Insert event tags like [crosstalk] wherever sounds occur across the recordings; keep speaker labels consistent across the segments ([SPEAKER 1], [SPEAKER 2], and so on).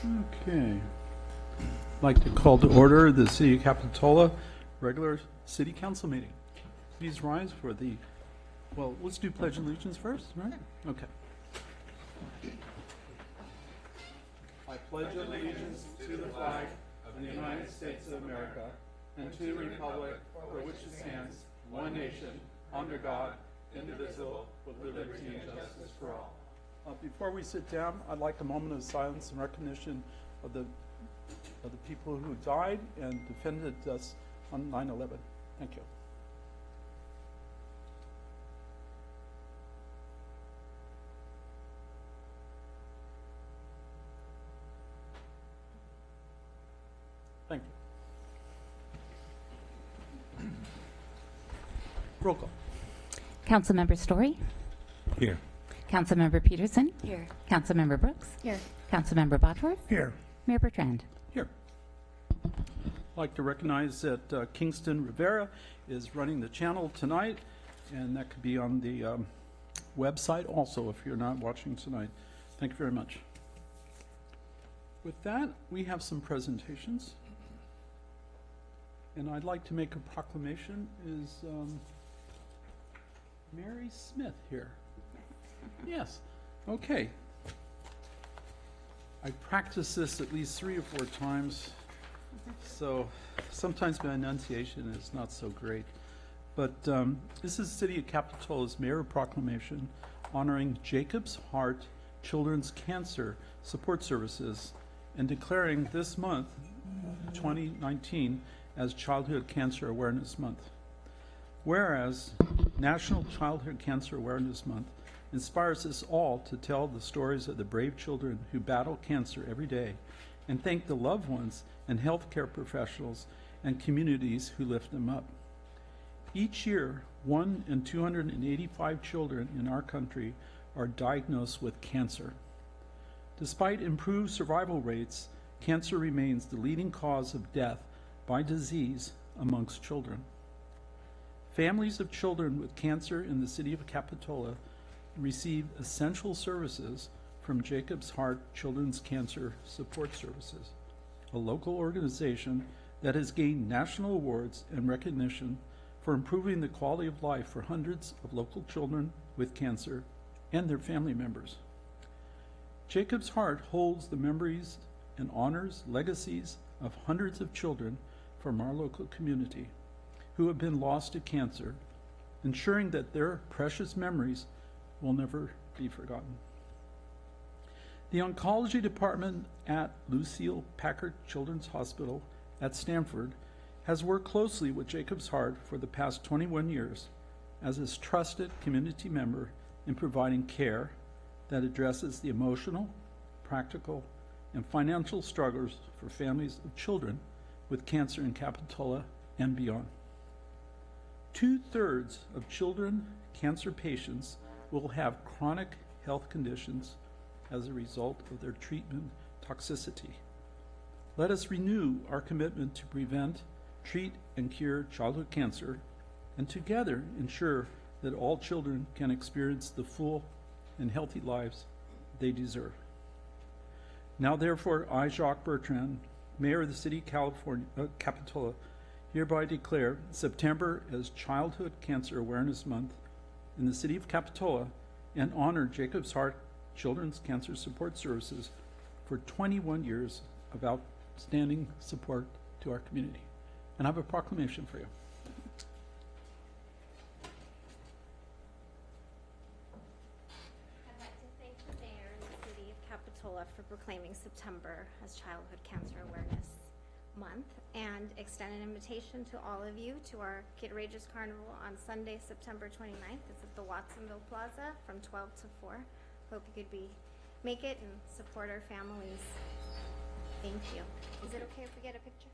[SPEAKER 1] Okay. I'd like to call to order the City of Capitola regular city council meeting. Please rise for the, well, let's do pledge of allegiance first, right? Okay. I pledge allegiance to the flag of the United States of America and to the republic for which it stands, one nation, under God, indivisible, with liberty and justice for all. Uh, Before we sit down, I'd like a moment of silence in recognition of the, of the people who died and defended us on 9/11. Thank you. Thank you. Roll call.
[SPEAKER 2] Councilmember Storey,
[SPEAKER 3] Here.
[SPEAKER 2] Councilmember Petersen,
[SPEAKER 4] Here.
[SPEAKER 2] Councilmember Brooks,
[SPEAKER 4] Here.
[SPEAKER 2] Councilmember Bottorff,
[SPEAKER 3] Here.
[SPEAKER 2] Mayor Bertrand.
[SPEAKER 1] Here. I'd like to recognize that uh, Kingston Rivera is running the channel tonight, and that could be on the um, website also if you're not watching tonight. Thank you very much. With that, we have some presentations. And I'd like to make a proclamation. Is um, Mary Smith here? Yes. Okay. I practice this at least three or four times, so sometimes my enunciation is not so great. But um, this is the City of Capitola's Mayor Proclamation honoring Jacob's Heart Children's Cancer Support Services and declaring this month, 2019, as Childhood Cancer Awareness Month. Whereas National Childhood Cancer Awareness Month inspires us all to tell the stories of the brave children who battle cancer every day and thank the loved ones and healthcare professionals and communities who lift them up. Each year, 1 in 285 children in our country are diagnosed with cancer. Despite improved survival rates, cancer remains the leading cause of death by disease amongst children. Families of children with cancer in the city of Capitola receive essential services from Jacob's Heart Children's Cancer Support Services, a local organization that has gained national awards and recognition for improving the quality of life for hundreds of local children with cancer and their family members. Jacob's Heart holds the memories and honors legacies of hundreds of children from our local community who have been lost to cancer, ensuring that their precious memories will never be forgotten. The oncology department at Lucile Packard Children's Hospital at Stanford has worked closely with Jacob's Heart for the past 21 years as its trusted community member in providing care that addresses the emotional, practical, and financial struggles for families of children with cancer in Capitola and beyond. Two thirds of children cancer patients will have chronic health conditions as a result of their treatment toxicity. Let us renew our commitment to prevent, treat, and cure childhood cancer, and together ensure that all children can experience the full and healthy lives they deserve. Now, therefore, I, Jacques Bertrand, Mayor of the City of California, uh, Capitola, hereby declare September as Childhood Cancer Awareness Month in the City of Capitola and honor Jacob's Heart Children's Cancer Support Services for 21 years of outstanding support to our community. And I have a proclamation for you.
[SPEAKER 4] I'd like to thank the mayor and the city of Capitola for proclaiming September as Childhood Cancer Awareness Month and extend an invitation to all of you to our Kid Rages Carnival on Sunday, September 29th. It's at the Watsonville Plaza from 12 to 4. Hope you could be, make it and support our families. Thank you. Is it okay if we get a picture?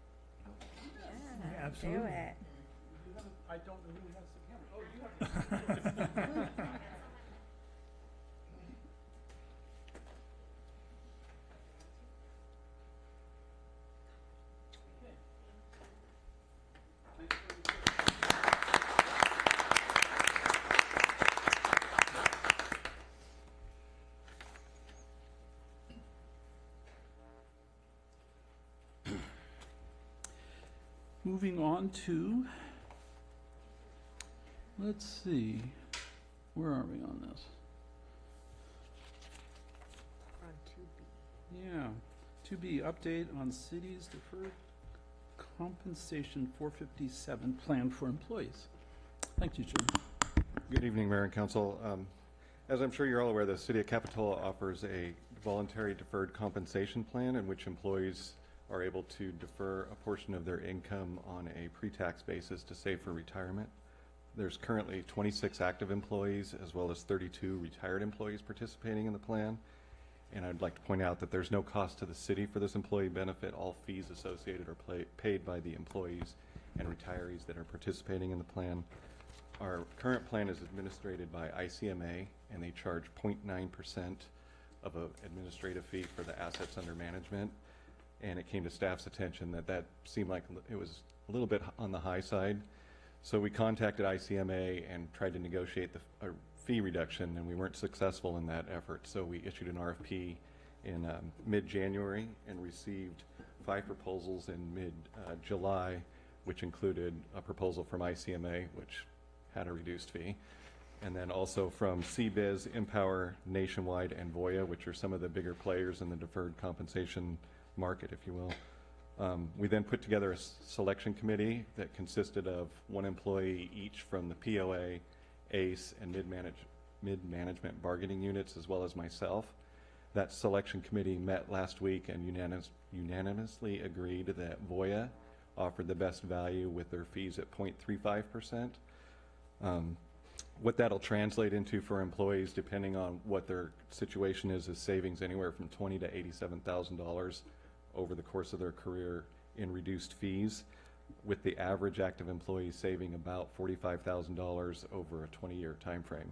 [SPEAKER 3] Yeah, Absolutely. Do it.
[SPEAKER 1] I don't know who has the camera. Oh, you have. [laughs] [laughs] Moving on to, let's see, where are we on this?
[SPEAKER 3] On two B.
[SPEAKER 1] Yeah, to be update on city's deferred compensation 457 plan for employees. Thank you, Jim.
[SPEAKER 5] Good evening, Mayor and Council. Um, As I'm sure you're all aware, the City of Capitola offers a voluntary deferred compensation plan in which employees are able to defer a portion of their income on a pre-tax basis to save for retirement. There's currently 26 active employees as well as 32 retired employees participating in the plan. And I'd like to point out that there's no cost to the city for this employee benefit. All fees associated are paid by the employees and retirees that are participating in the plan. Our current plan is administered by ICMA, and they charge 0.9% of an administrative fee for the assets under management. And it came to staff's attention that that seemed like it was a little bit on the high side. So we contacted ICMA and tried to negotiate the, a fee reduction, and we weren't successful in that effort. So we issued an RFP in um, mid-January and received five proposals in mid-July, which included a proposal from ICMA, which had a reduced fee, and then also from CBiz, Empower, Nationwide, and Voya, which are some of the bigger players in the deferred compensation market, if you will. Um, We then put together a s- selection committee that consisted of one employee each from the POA, ACE, and mid-manage, mid-management bargaining units, as well as myself. That selection committee met last week and unanimous- unanimously agreed that Voya offered the best value with their fees at 0.35%. Um, What that'll translate into for employees, depending on what their situation is, is savings anywhere from twenty to eighty-seven thousand dollars over the course of their career in reduced fees, with the average active employee saving about forty-five thousand dollars over a twenty-year timeframe.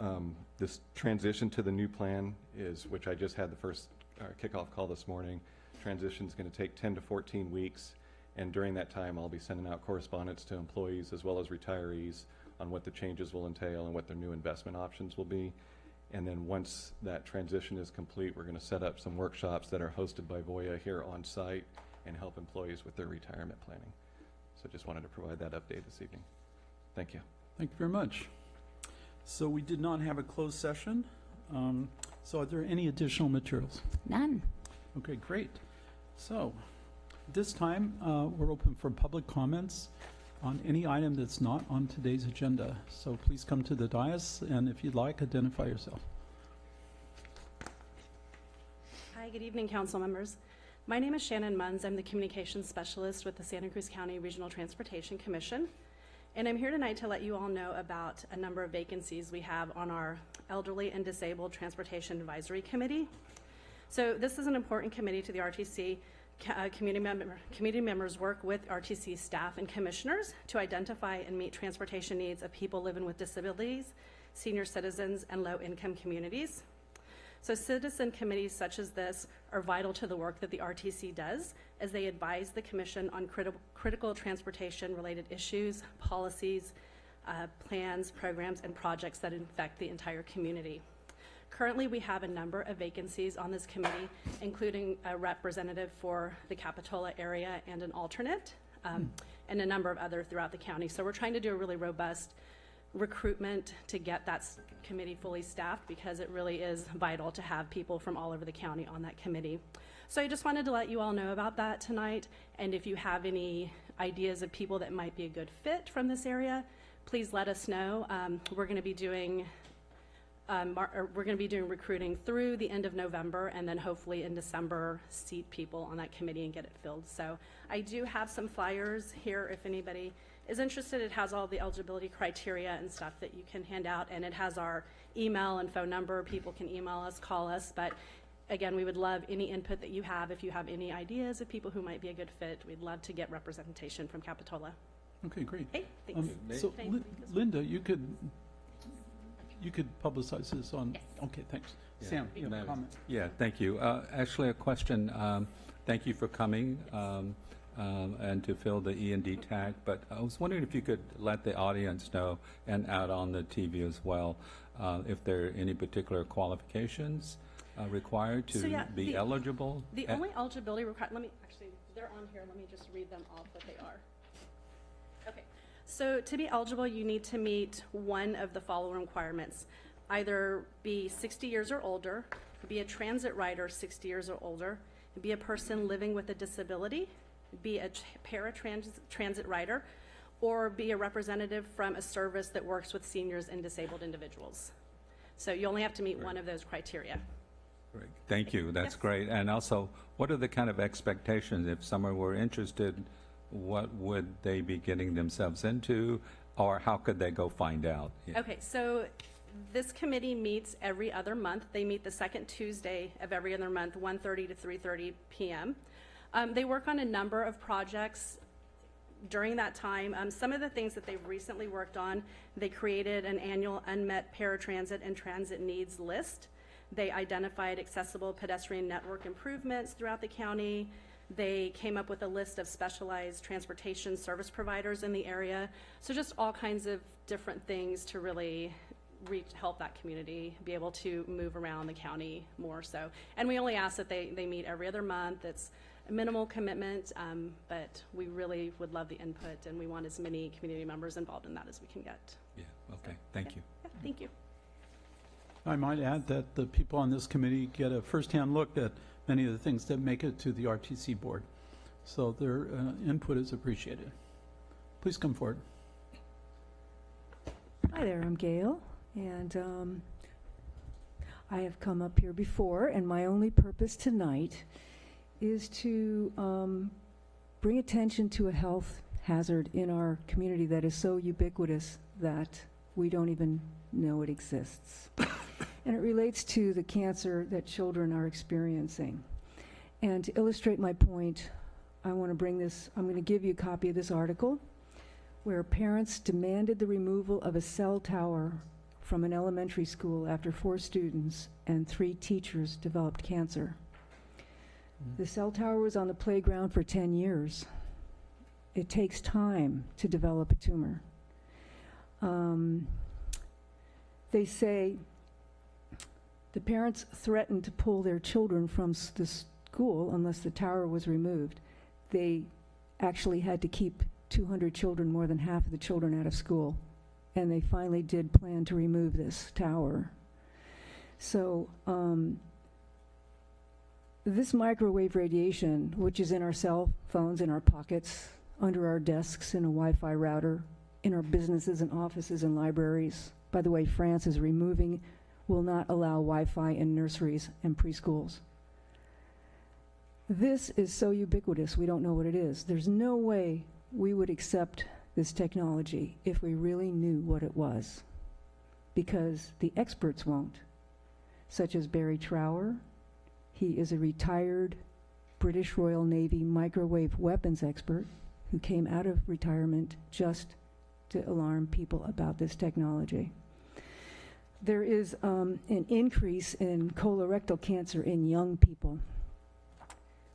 [SPEAKER 5] Um, This transition to the new plan is, which I just had the first uh, kickoff call this morning, transition's going to take 10 to 14 weeks, and during that time, I'll be sending out correspondence to employees as well as retirees on what the changes will entail and what their new investment options will be. And then once that transition is complete, we're going to set up some workshops that are hosted by Voya here on site and help employees with their retirement planning. So just wanted to provide that update this evening. Thank you.
[SPEAKER 1] Thank you very much. So we did not have a closed session. Um, So are there any additional materials?
[SPEAKER 2] None.
[SPEAKER 1] Okay, great. So, this time, uh, we're open for public comments on any item that's not on today's agenda. So please come to the dais, and if you'd like, identify yourself.
[SPEAKER 6] Hi, good evening, council members. My name is Shannon Munz. I'm the communications specialist with the Santa Cruz County Regional Transportation Commission. And I'm here tonight to let you all know about a number of vacancies we have on our Elderly and Disabled Transportation Advisory Committee. So this is an important committee to the RTC. Uh, Community member, community members work with RTC staff and commissioners to identify and meet transportation needs of people living with disabilities, senior citizens, and low-income communities. So citizen committees such as this are vital to the work that the RTC does as they advise the commission on criti- critical transportation-related issues, policies, uh, plans, programs, and projects that affect the entire community. Currently, we have a number of vacancies on this committee, including a representative for the Capitola area and an alternate, um, and a number of other throughout the county. So we're trying to do a really robust recruitment to get that committee fully staffed because it really is vital to have people from all over the county on that committee. So I just wanted to let you all know about that tonight. And if you have any ideas of people that might be a good fit from this area, please let us know. Um, we're going to be doing um, mar- or we're going to be doing recruiting through the end of November, and then hopefully in December, seat people on that committee and get it filled. So I do have some flyers here if anybody is interested. It has all the eligibility criteria and stuff that you can hand out, and it has our email and phone number. People can email us, call us, but again, we would love any input that you have. If you have any ideas of people who might be a good fit, we'd love to get representation from Capitola.
[SPEAKER 1] Okay, great.
[SPEAKER 6] Hey,
[SPEAKER 1] Um,
[SPEAKER 6] thanks.
[SPEAKER 1] So,
[SPEAKER 6] Thank
[SPEAKER 1] Lin-
[SPEAKER 6] you.
[SPEAKER 1] Linda, you could, you could publicize this on, okay, thanks.
[SPEAKER 7] Yeah.
[SPEAKER 1] Sam, you have a
[SPEAKER 7] Madam-
[SPEAKER 1] comment?
[SPEAKER 7] Yeah, thank you. Uh, Actually, a question. Um, Thank you for coming um, um, and to fill the E and D TAC, but I was wondering if you could let the audience know, and out on the TV as well, uh, if there are any particular qualifications uh, required
[SPEAKER 6] So,
[SPEAKER 7] to
[SPEAKER 6] yeah,
[SPEAKER 7] be
[SPEAKER 6] the-
[SPEAKER 7] eligible?
[SPEAKER 6] The only eligibility requirement, let me, actually, they're on here, let me just read them off what they are. So to be eligible, you need to meet one of the following requirements. Either be 60 years or older, be a transit rider 60 years or older, be a person living with a disability, be a paratransit transit rider, or be a representative from a service that works with seniors and disabled individuals. So you only have to meet one of those criteria.
[SPEAKER 7] Great. Thank you, that's
[SPEAKER 6] Yes.
[SPEAKER 7] great. And also, what are the kind of expectations, if someone were interested, what would they be getting themselves into, or how could they go find out? Yeah.
[SPEAKER 6] Okay, so this committee meets every other month. They meet the second Tuesday of every other month, 1:30 to 3:30 PM. Um, They work on a number of projects during that time. Um, Some of the things that they've recently worked on, they created an annual unmet paratransit and transit needs list. They identified accessible pedestrian network improvements throughout the county. They came up with a list of specialized transportation service providers in the area. So just all kinds of different things to really reach, help that community be able to move around the county more so. And we only ask that they, they meet every other month. It's a minimal commitment, um, but we really would love the input and we want as many community members involved in that as we can get.
[SPEAKER 7] Yeah, okay, thank you.
[SPEAKER 6] Yeah, thank you.
[SPEAKER 1] I might add that the people on this committee get a firsthand look at many of the things that make it to the RTC board. So their uh, input is appreciated. Please come forward.
[SPEAKER 3] Hi there, I'm Gail, and um, I have come up here before, and my only purpose tonight is to um, bring attention to a health hazard in our community that is so ubiquitous that we don't even know it exists. [laughs] And it relates to the cancer that children are experiencing. And to illustrate my point, I want to bring this, I'm going to give you a copy of this article where parents demanded the removal of a cell tower from an elementary school after four students and three teachers developed cancer. The cell tower was on the playground for 10 years. It takes time to develop a tumor. Um, they say the parents threatened to pull their children from s- the school unless the tower was removed. They actually had to keep 200 children, more than half of the children, out of school. And they finally did plan to remove this tower. So, um, this microwave radiation, which is in our cell phones, in our pockets, under our desks, in a Wi Fi router, in our businesses and offices and libraries. By the way, France is removing, will not allow Wi Fi in nurseries and preschools. This is so ubiquitous, we don't know what it is. There's no way we would accept this technology if we really knew what it was, because the experts won't, such as Barry Trower. He is a retired British Royal Navy microwave weapons expert who came out of retirement just to alarm people about this technology. There is um, an increase in colorectal cancer in young people.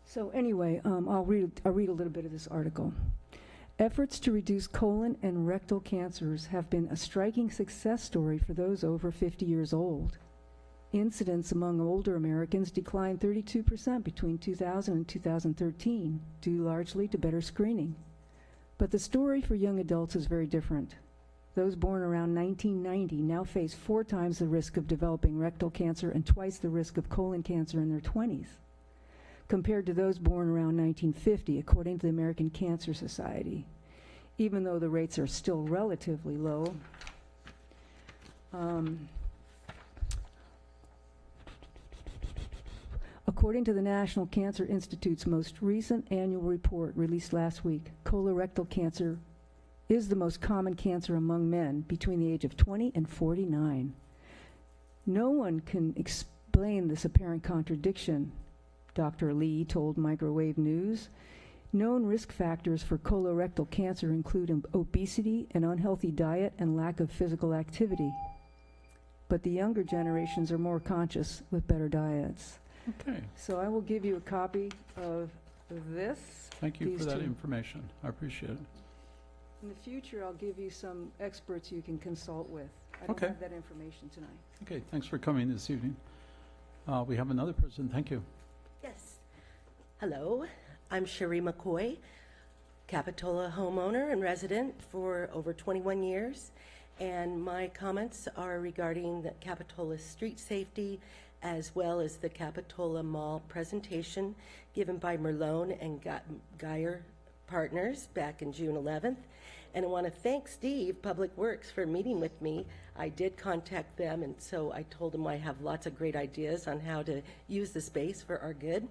[SPEAKER 3] So anyway, um, I'll read I'll read a little bit of this article. Efforts to reduce colon and rectal cancers have been a striking success story for those over 50 years old. Incidence among older Americans declined 32% between 2000 and 2013, due largely to better screening. But the story for young adults is very different. Those born around 1990 now face four times the risk of developing rectal cancer and twice the risk of colon cancer in their 20s, compared to those born around 1950, according to the American Cancer Society. Even though the rates are still relatively low, um, According to the National Cancer Institute's most recent annual report released last week, colorectal cancer is the most common cancer among men between the age of 20 and 49. No one can explain this apparent contradiction, Dr. Lee told Microwave News. Known risk factors for colorectal cancer include obesity, an unhealthy diet, and lack of physical activity. But the younger generations are more conscious with better diets.
[SPEAKER 1] Okay,
[SPEAKER 3] So I will give you a copy of this.
[SPEAKER 1] thank you for that
[SPEAKER 3] two.
[SPEAKER 1] information. I appreciate it.
[SPEAKER 3] In the future, I'll give you some experts you can consult with. I don't
[SPEAKER 1] Okay.
[SPEAKER 3] have that information tonight.
[SPEAKER 1] Okay, thanks for coming this evening. Uh, We have another person, thank you.
[SPEAKER 8] Yes. Hello. I'm Cherie McCoy, Capitola homeowner and resident for over 21 years. And my comments are regarding the Capitola street safety as well as the Capitola Mall presentation given by Merlone and Ge- Geier Partners back in June 11th. And I want to thank Steve, Public Works, for meeting with me. I did contact them, and so I told them I have lots of great ideas on how to use the space for our good.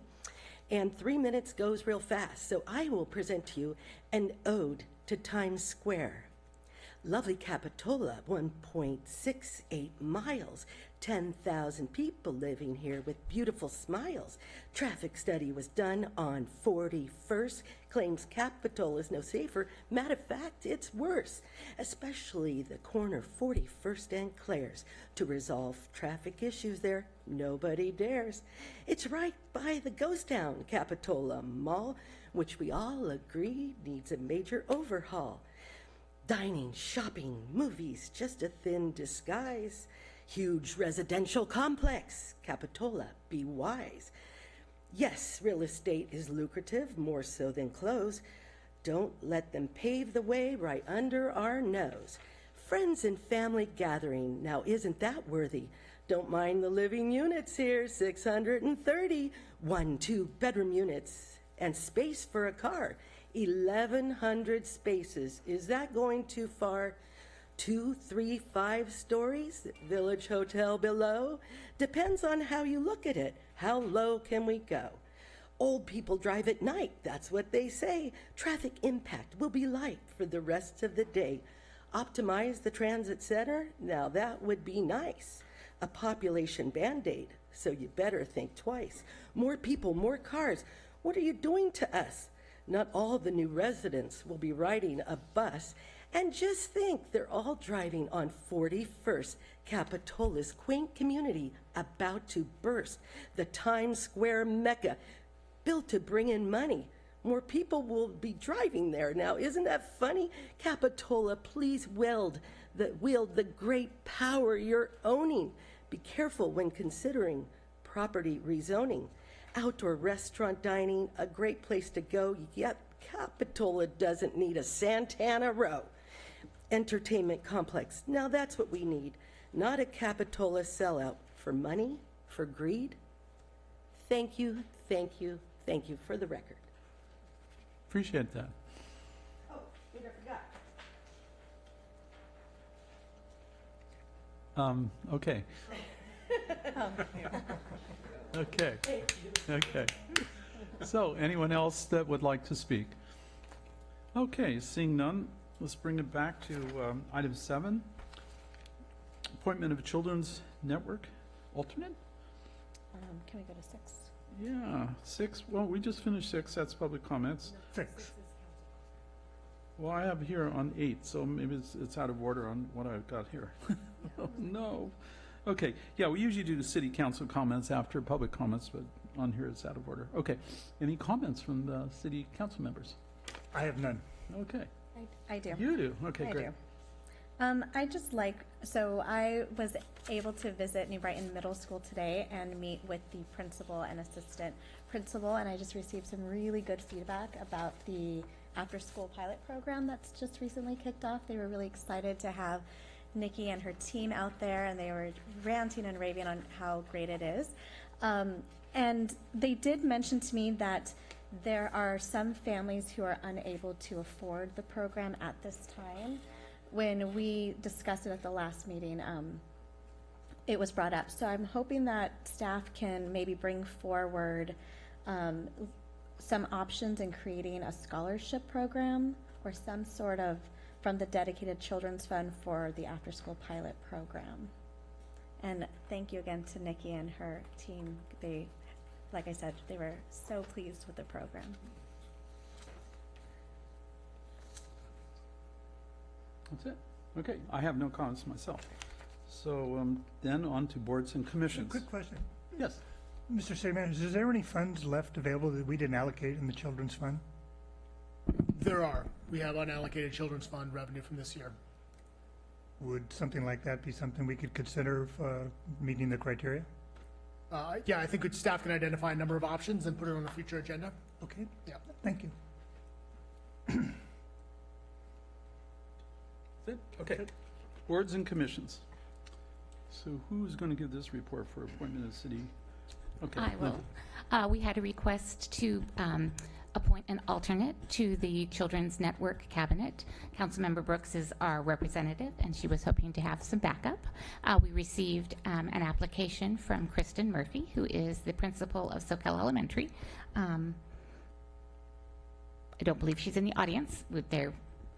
[SPEAKER 8] And three minutes goes real fast, so I will present to you an ode to Times Square. Lovely Capitola, 1.68 miles, 10,000 people living here with beautiful smiles. Traffic study was done on 41st, claims Capitola is no safer. Matter of fact, it's worse, especially the corner 41st and Clares. To resolve traffic issues there, nobody dares. It's right by the ghost town, Capitola Mall, which we all agree needs a major overhaul. Dining, shopping, movies, just a thin disguise. Huge residential complex, Capitola, be wise. Yes, real estate is lucrative, more so than clothes. Don't let them pave the way right under our nose. Friends and family gathering, now isn't that worthy? Don't mind the living units here, 630. One, two bedroom units and space for a car. 1,100 spaces. Is that going too far? Two, three, five stories? Village Hotel below? Depends on how you look at it. How low can we go? Old people drive at night, that's what they say. Traffic impact will be light for the rest of the day. Optimize the transit center? Now that would be nice. A population band aid, so you better think twice. More people, more cars. What are you doing to us? Not all the new residents will be riding a bus. And just think, they're all driving on 41st, Capitola's quaint community about to burst. The Times Square Mecca, built to bring in money. More people will be driving there now. Isn't that funny? Capitola, please wield the, wield the great power you're owning. Be careful when considering property rezoning. Outdoor restaurant dining, a great place to go. Yet Capitola doesn't need a Santana Row. Entertainment complex. Now that's what we need. Not a Capitola sellout for money, for greed. Thank you, thank you, thank you for the record.
[SPEAKER 1] Appreciate that.
[SPEAKER 8] Oh, wait, I forgot.
[SPEAKER 1] Um, okay. [laughs] Okay, okay. So, anyone else that would like to speak? Okay, seeing none, let's bring it back to um, item seven. Appointment of Children's Network alternate?
[SPEAKER 9] Um, Can we go to six?
[SPEAKER 1] Yeah, six, well, we just finished six, that's public comments.
[SPEAKER 10] Six.
[SPEAKER 1] Well, I have here on eight, so maybe it's, it's out of order on what I've got here. [laughs] Oh, no. Okay, yeah, we usually do the city council comments after public comments, but on here it's out of order. Okay, any comments from the city council members?
[SPEAKER 10] I have none.
[SPEAKER 1] Okay,
[SPEAKER 9] I I do.
[SPEAKER 1] you do, okay,
[SPEAKER 9] I
[SPEAKER 1] great.
[SPEAKER 9] do. Um, I just like, so I was able to visit New Brighton Middle School today and meet with the principal and assistant principal, and I just received some really good feedback about the after-school pilot program that's just recently kicked off. They were really excited to have Nikki and her team out there, and they were ranting and raving on how great it is. Um, and they did mention to me that there are some families who are unable to afford the program at this time. When we discussed it at the last meeting, um, it was brought up. So I'm hoping that staff can maybe bring forward um, some options in creating a scholarship program or some sort of from the dedicated children's fund for the after-school pilot program. And thank you again to Nikki and her team. They, like I said, they were so pleased with the program.
[SPEAKER 1] That's it. Okay, I have no comments myself. So, um, then on to boards and commissions.
[SPEAKER 10] Quick question.
[SPEAKER 1] Yes,
[SPEAKER 10] Mr. City Manager, is there any funds left available that we didn't allocate in the children's fund?
[SPEAKER 11] There are. We have unallocated children's fund revenue from this year.
[SPEAKER 10] Would something like that be something we could consider for meeting the criteria?
[SPEAKER 11] Uh, yeah, I think staff can identify a number of options and put it on a future agenda.
[SPEAKER 10] Okay?
[SPEAKER 11] Yeah.
[SPEAKER 10] Thank you. [clears throat]
[SPEAKER 1] That's it? Okay. Boards and commissions. So who's going to give this report for appointment of city? Okay.
[SPEAKER 2] I will.
[SPEAKER 1] Linda.
[SPEAKER 2] Uh, We had a request to um, appoint an alternate to the Children's Network Cabinet. Councilmember Brooks is our representative, and she was hoping to have some backup. Uh, We received um, an application from Kristen Murphy, who is the principal of Soquel Elementary. Um, I don't believe she's in the audience. With their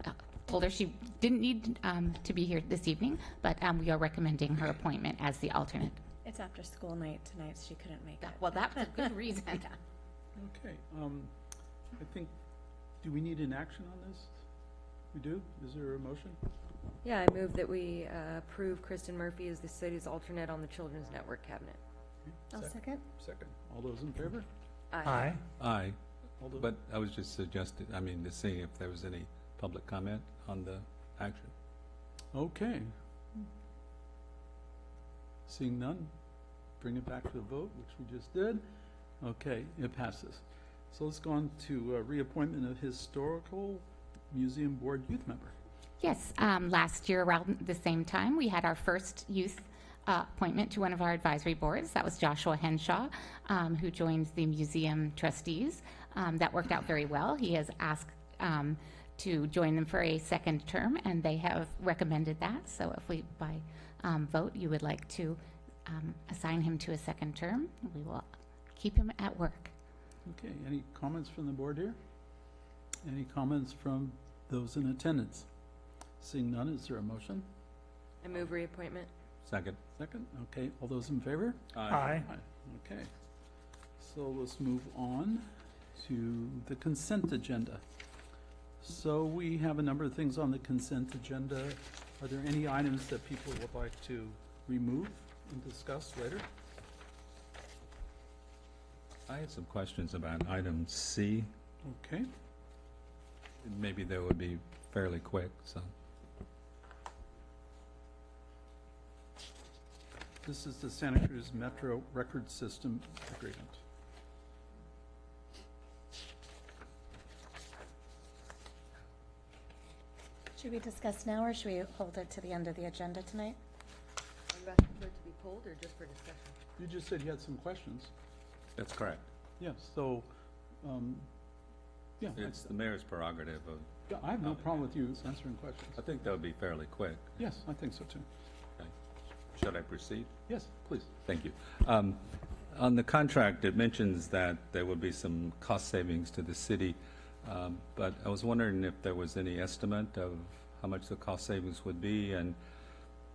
[SPEAKER 2] uh, told her she didn't need um, to be here this evening, but um, we are recommending her appointment as the alternate.
[SPEAKER 9] It's after school night tonight, so she couldn't make it.
[SPEAKER 2] Well, that's a good reason. [laughs]
[SPEAKER 1] Okay, um, I think, do we need an action on this? We do? Is there a motion?
[SPEAKER 12] Yeah, I move that we uh, approve Kristen Murphy as the city's alternate on the Children's Network Cabinet.
[SPEAKER 9] I'll second.
[SPEAKER 1] Second. All those in favor?
[SPEAKER 10] Aye.
[SPEAKER 7] Aye,
[SPEAKER 1] All those-
[SPEAKER 7] but I was just suggesting, I mean, to see if there was any public comment on the action.
[SPEAKER 1] Okay. Seeing none, bring it back to the vote, which we just did. Okay, it passes. So let's go on to uh, reappointment of Historical Museum Board Youth Member.
[SPEAKER 2] Yes, um, last year around the same time, we had our first youth uh, appointment to one of our advisory boards. That was Joshua Henshaw, um, who joined the museum trustees. Um, that worked out very well. He has asked um, to join them for a second term, and they have recommended that. So if we, by um, vote, you would like to um, assign him to a second term, we will keep him at work.
[SPEAKER 1] Okay, any comments from the board here? Any comments from those in attendance? Seeing none, is there a motion?
[SPEAKER 12] I move reappointment.
[SPEAKER 7] Second?
[SPEAKER 1] Second? Okay, all those in favor?
[SPEAKER 10] Aye.
[SPEAKER 1] Okay. So let's move on to the consent agenda. So we have a number of things on the consent agenda. Are there any items that people would like to remove and discuss later?
[SPEAKER 7] I had some questions about item C.
[SPEAKER 1] Okay,
[SPEAKER 7] Maybe they would be fairly quick, so.
[SPEAKER 1] this is the Santa Cruz Metro Record System Agreement.
[SPEAKER 9] Should we discuss now, or should we hold it to the end of the agenda tonight?
[SPEAKER 12] Are you asking for it to be pulled or just for discussion?
[SPEAKER 1] You just said you had some questions.
[SPEAKER 7] That's correct.
[SPEAKER 1] Yes, so, um, yeah, I-
[SPEAKER 7] It's the mayor's prerogative of,
[SPEAKER 1] yeah, I have no problem with you answering questions.
[SPEAKER 7] I think that would be fairly quick.
[SPEAKER 1] Yes, I think so too.
[SPEAKER 7] Should I proceed?
[SPEAKER 1] Yes, please.
[SPEAKER 7] Thank you. Um, On the contract, it mentions that there would be some cost savings to the city, um, but I was wondering if there was any estimate of how much the cost savings would be, and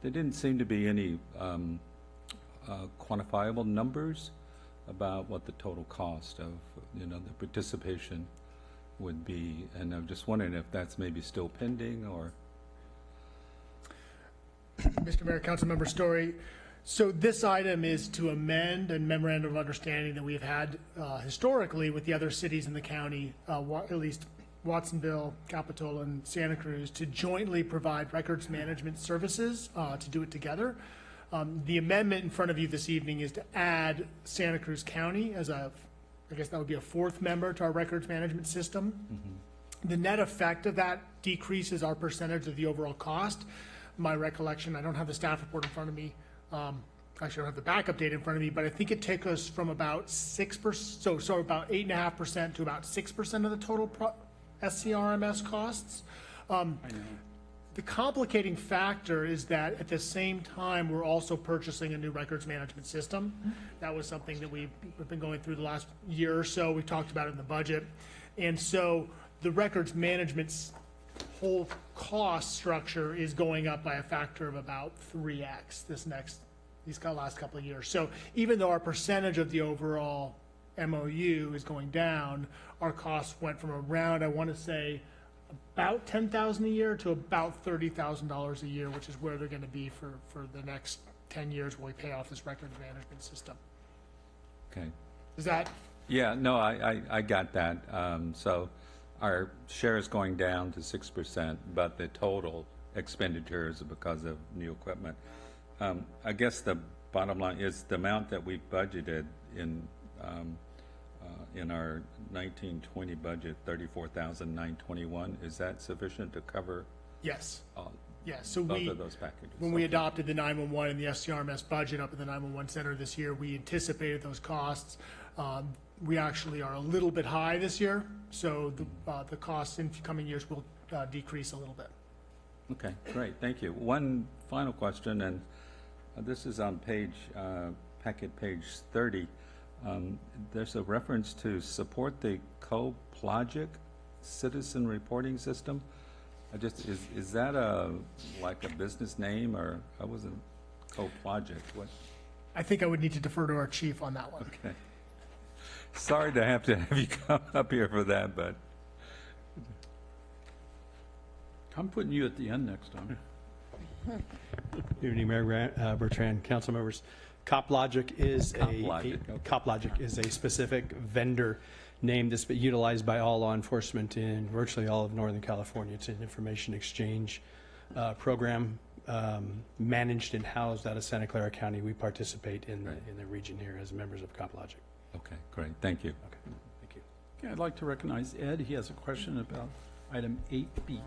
[SPEAKER 7] there didn't seem to be any um, uh, quantifiable numbers about what the total cost of, you know, the participation would be, and I'm just wondering if that's maybe still pending, or,
[SPEAKER 11] Mr. Mayor, Councilmember Storey. So this item is to amend a memorandum of understanding that we've had uh, historically with the other cities in the county, uh, at least Watsonville, Capitola, and Santa Cruz, to jointly provide records management services, uh, to do it together. Um, The amendment in front of you this evening is to add Santa Cruz County as a, I guess that would be a fourth member to our records management system. The net effect of that decreases our percentage of the overall cost. My recollection, I don't have the staff report in front of me, um, actually, I don't have the backup data in front of me, but I think it took us from about six percent, so, so about eight and a half percent to about six percent of the total pro- SCRMS costs. Um,
[SPEAKER 1] I know.
[SPEAKER 11] The complicating factor is that at the same time, we're also purchasing a new records management system. That was something that we've been going through the last year or so. We talked about it in the budget. And so the records management's whole cost structure is going up by a factor of about three X this next, these last couple of years. So even though our percentage of the overall MOU is going down, our costs went from around, I want to say, about ten thousand a year to about thirty thousand dollars a year, which is where they're gonna be for, for the next ten years while we pay off this records management system.
[SPEAKER 7] okay.
[SPEAKER 11] Is that,
[SPEAKER 7] Yeah, no, I, I, I got that. Um, so our share is going down to six percent, but the total expenditures are because of new equipment. Um, I guess the bottom line is the amount that we budgeted in, um, uh, in our 1920 budget, 34,921. Is that sufficient to cover
[SPEAKER 11] Yes,
[SPEAKER 7] uh,
[SPEAKER 11] yes. So
[SPEAKER 7] both
[SPEAKER 11] we,
[SPEAKER 7] of those packages?
[SPEAKER 11] when we
[SPEAKER 7] Okay.
[SPEAKER 11] adopted the 911 and the SCRMS budget up at the 911 center this year, we anticipated those costs. Um, We actually are a little bit high this year, so the, uh, the costs in coming years will uh, decrease a little bit.
[SPEAKER 7] Okay, great, thank you. One final question, and uh, this is on page, uh, packet page 30. Um, There's a reference to support the CopLogic citizen reporting system. I just, is, is that a, like a business name, or, I wasn't, CopLogic, what?
[SPEAKER 11] I think I would need to defer to our chief on that one.
[SPEAKER 7] Okay. Sorry to have to have you [laughs] come up here for that, but,
[SPEAKER 1] I'm putting you at the end next time.
[SPEAKER 13] Good evening, Mayor Gra- uh, Bertrand, council members. CopLogic is a.
[SPEAKER 7] CopLogic,
[SPEAKER 13] a-
[SPEAKER 7] okay.
[SPEAKER 13] CopLogic is a specific vendor name that's been utilized by all law enforcement in virtually all of Northern California. It's an information exchange uh, program um, managed and housed out of Santa Clara County. We participate in, the in the region here as members of CopLogic.
[SPEAKER 7] okay, great, thank you.
[SPEAKER 13] Okay, thank you.
[SPEAKER 1] Okay, I'd like to recognize Ed. He has a question about item 8B.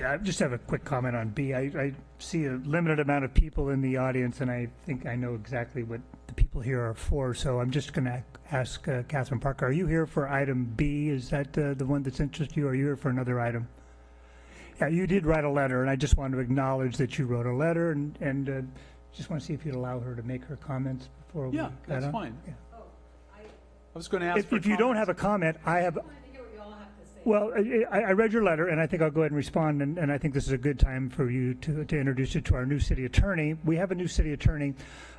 [SPEAKER 10] Yeah, I just have a quick comment on B. I, I see a limited amount of people in the audience, and I think I know exactly what the people here are for, so I'm just going to ask uh, Catherine Parker, are you here for item B? Is that uh, the one that's interested you, or are you here for another item? Yeah, you did write a letter, and I just wanted to acknowledge that you wrote a letter, and, and uh, just want to see if you'd allow her to make her comments before we
[SPEAKER 1] Yeah,
[SPEAKER 10] got
[SPEAKER 1] that's
[SPEAKER 10] on.
[SPEAKER 1] fine.
[SPEAKER 10] Yeah.
[SPEAKER 1] I was going to ask
[SPEAKER 10] If,
[SPEAKER 1] for
[SPEAKER 10] if you don't have a comment, I have. Well, I, I read your letter, and I think I'll go ahead and respond, and, and I think this is a good time for you to, to introduce it to our new city attorney. We have a new city attorney.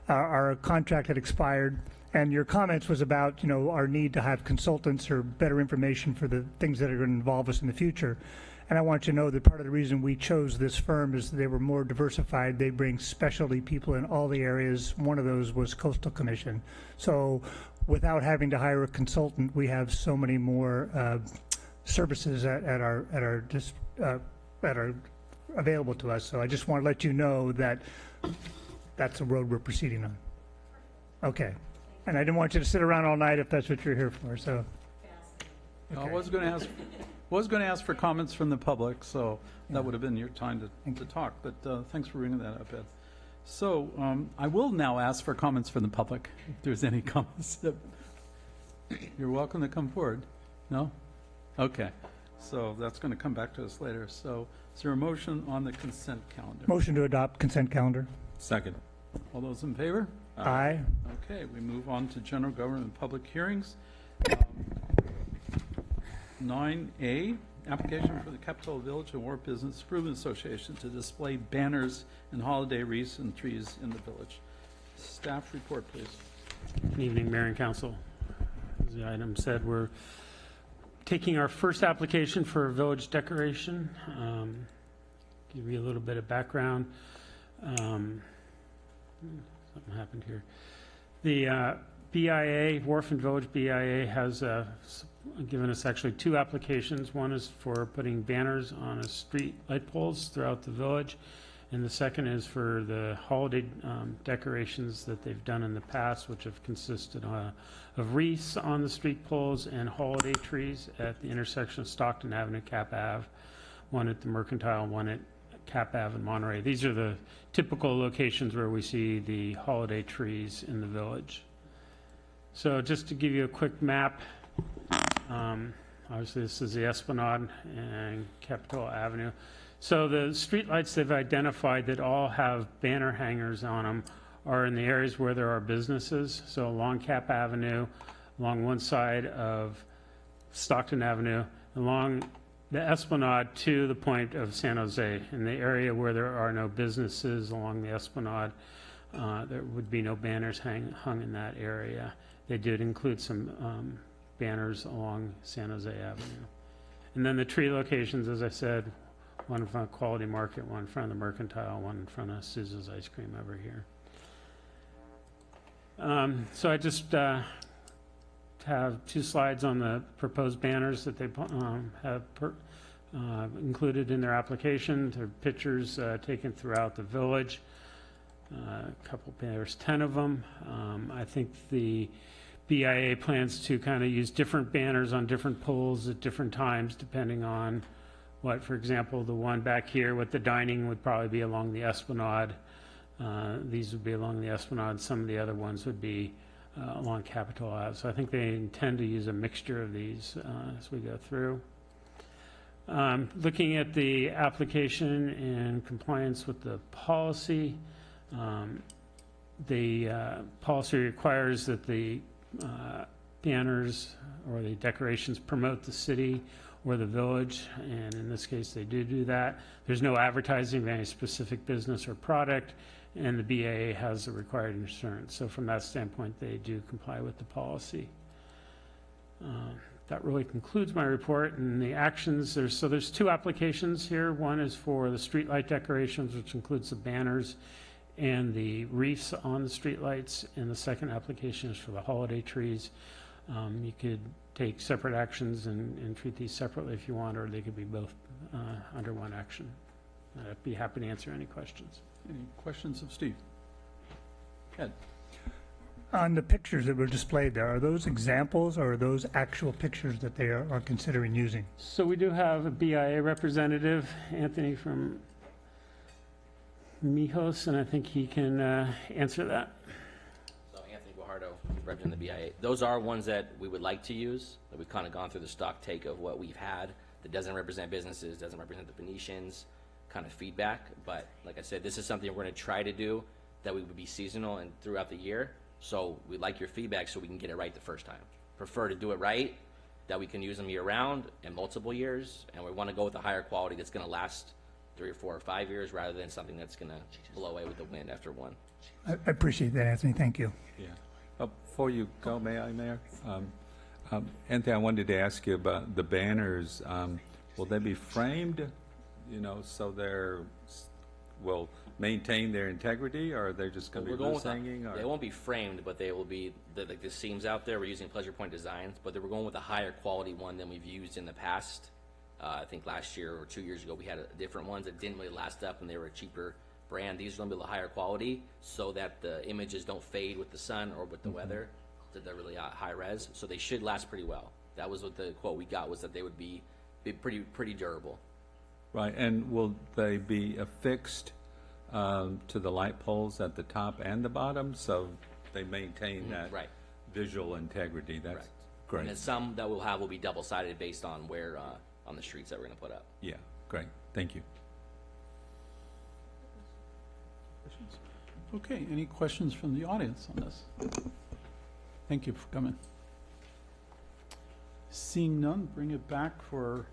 [SPEAKER 10] Uh, our contract had expired, and your comments was about, you know, our need to have consultants or better information for the things that are going to involve us in the future. And I want you to know that part of the reason we chose this firm is they were more diversified. They bring specialty people in all the areas. One of those was Coastal Commission. So without having to hire a consultant, we have so many more uh, services at, at our at our dis, uh, that are available to us. So I just want to let you know that that's the road we're proceeding on. Okay. And I didn't want you to sit around all night if that's what you're here for. So.
[SPEAKER 1] I was going to ask, was going to ask for comments from the public, so that would have been your time to, to talk, but uh, thanks for bringing that up, Ed. So um, I will now ask for comments from the public, if there's any [laughs] comments. You're welcome to come forward. No? Okay, so that's going to come back to us later. So is there a motion on the consent calendar?
[SPEAKER 10] Motion to adopt consent calendar.
[SPEAKER 7] Second.
[SPEAKER 1] All those in favor?
[SPEAKER 10] Aye.
[SPEAKER 1] Okay, we move on to general government public hearings. Um, nine A, application for the Capitola Village and Wharf Business Improvement Association to display banners and holiday wreaths and trees in the village. Staff report, please.
[SPEAKER 14] Good evening, Mayor and Council. As the item said, we're taking our first application for a village decoration. Um, Give you a little bit of background. Um, Something happened here. The uh, BIA, Wharf and Village BIA has uh, given us actually two applications. One is for putting banners on a street light poles throughout the village. And the second is for the holiday um, decorations that they've done in the past, which have consisted uh, of wreaths on the street poles and holiday trees at the intersection of Stockton Avenue, Cap Ave, one at the Mercantile, one at Cap Ave in Monterey. These are the typical locations where we see the holiday trees in the village. So just to give you a quick map, um, obviously this is the Esplanade and Capitola Avenue. So the streetlights they've identified that all have banner hangers on them are in the areas where there are businesses. So along Cap Avenue, along one side of Stockton Avenue, along the Esplanade to the point of San Jose. In the area where there are no businesses along the Esplanade, uh, there would be no banners hang, hung in that area. They did include some um, banners along San Jose Avenue. And then the tree locations, as I said, one in front of Quality Market, one in front of the Mercantile, one in front of Sousa's Ice Cream over here. Um, So I just uh, have two slides on the proposed banners that they um, have per- uh, included in their application. They're pictures uh, taken throughout the village. Uh, A couple, there's 10 of them. Um, I think the BIA plans to kind of use different banners on different poles at different times, depending on what, for example, the one back here with the dining would probably be along the Esplanade. Uh, These would be along the Esplanade, some of the other ones would be uh, along Capitol Ave. So I think they intend to use a mixture of these uh, as we go through. Um, Looking at the application in compliance with the policy, um, the uh, policy requires that the uh, banners or the decorations promote the city or the village, and in this case, they do do that. There's no advertising of any specific business or product, and the BIA has the required insurance. So from that standpoint, they do comply with the policy. Um, That really concludes my report, and the actions, there's, so there's two applications here. One is for the streetlight decorations, which includes the banners and the wreaths on the streetlights, and the second application is for the holiday trees. Um, You could take separate actions and, and treat these separately if you want, or they could be both uh, under one action. I'd be happy to answer any questions.
[SPEAKER 1] Any questions of Steve? Ed?
[SPEAKER 10] On the pictures that were displayed there, are those examples or are those actual pictures that they are are considering using?
[SPEAKER 14] So we do have a BIA representative, Anthony from Mijos, and I think he can uh, answer that.
[SPEAKER 15] So representing the BIA. Those are ones that we would like to use, that we've kind of gone through the stock take of what we've had, that doesn't represent businesses, doesn't represent the Venetians, kind of feedback. But like I said, this is something we're going to try to do, that we would be seasonal and throughout the year. So we'd like your feedback so we can get it right the first time. Prefer to do it right, that we can use them year-round and multiple years, and we want to go with a higher quality that's going to last three or four or five years, rather than something that's going to blow away with the wind after one.
[SPEAKER 10] I I appreciate that, Anthony, thank you.
[SPEAKER 7] Yeah. Uh, Before you go, may I, Mayor? Um, um, Anthony, I wanted to ask you about the banners. Um, Will they be framed, you know, so they're, will maintain their integrity, or are they just going to
[SPEAKER 15] We're
[SPEAKER 7] be
[SPEAKER 15] going
[SPEAKER 7] loose
[SPEAKER 15] with a-
[SPEAKER 7] hanging? or-
[SPEAKER 15] They won't be framed, but they will be, the, like the seams out there, we're using Pleasure Point Designs, but they we're going with a higher quality one than we've used in the past. Uh, I think last year or two years ago, we had a, different ones that didn't really last up and they were cheaper brand. These are gonna be a little higher quality so that the images don't fade with the sun or with the weather, that they're really high res, so they should last pretty well. That was what the quote we got, was that they would be, be pretty, pretty durable.
[SPEAKER 7] Right, and will they be affixed um, to the light poles at the top and the bottom, so they maintain that
[SPEAKER 15] Mm-hmm. Right.
[SPEAKER 7] visual integrity? That's
[SPEAKER 15] And
[SPEAKER 7] great.
[SPEAKER 15] then some that we'll have will be double-sided based on where, uh, on the streets that we're gonna put up.
[SPEAKER 7] Yeah, great, thank you.
[SPEAKER 1] Okay, any questions from the audience on this? Thank you for coming. Seeing none, bring it back for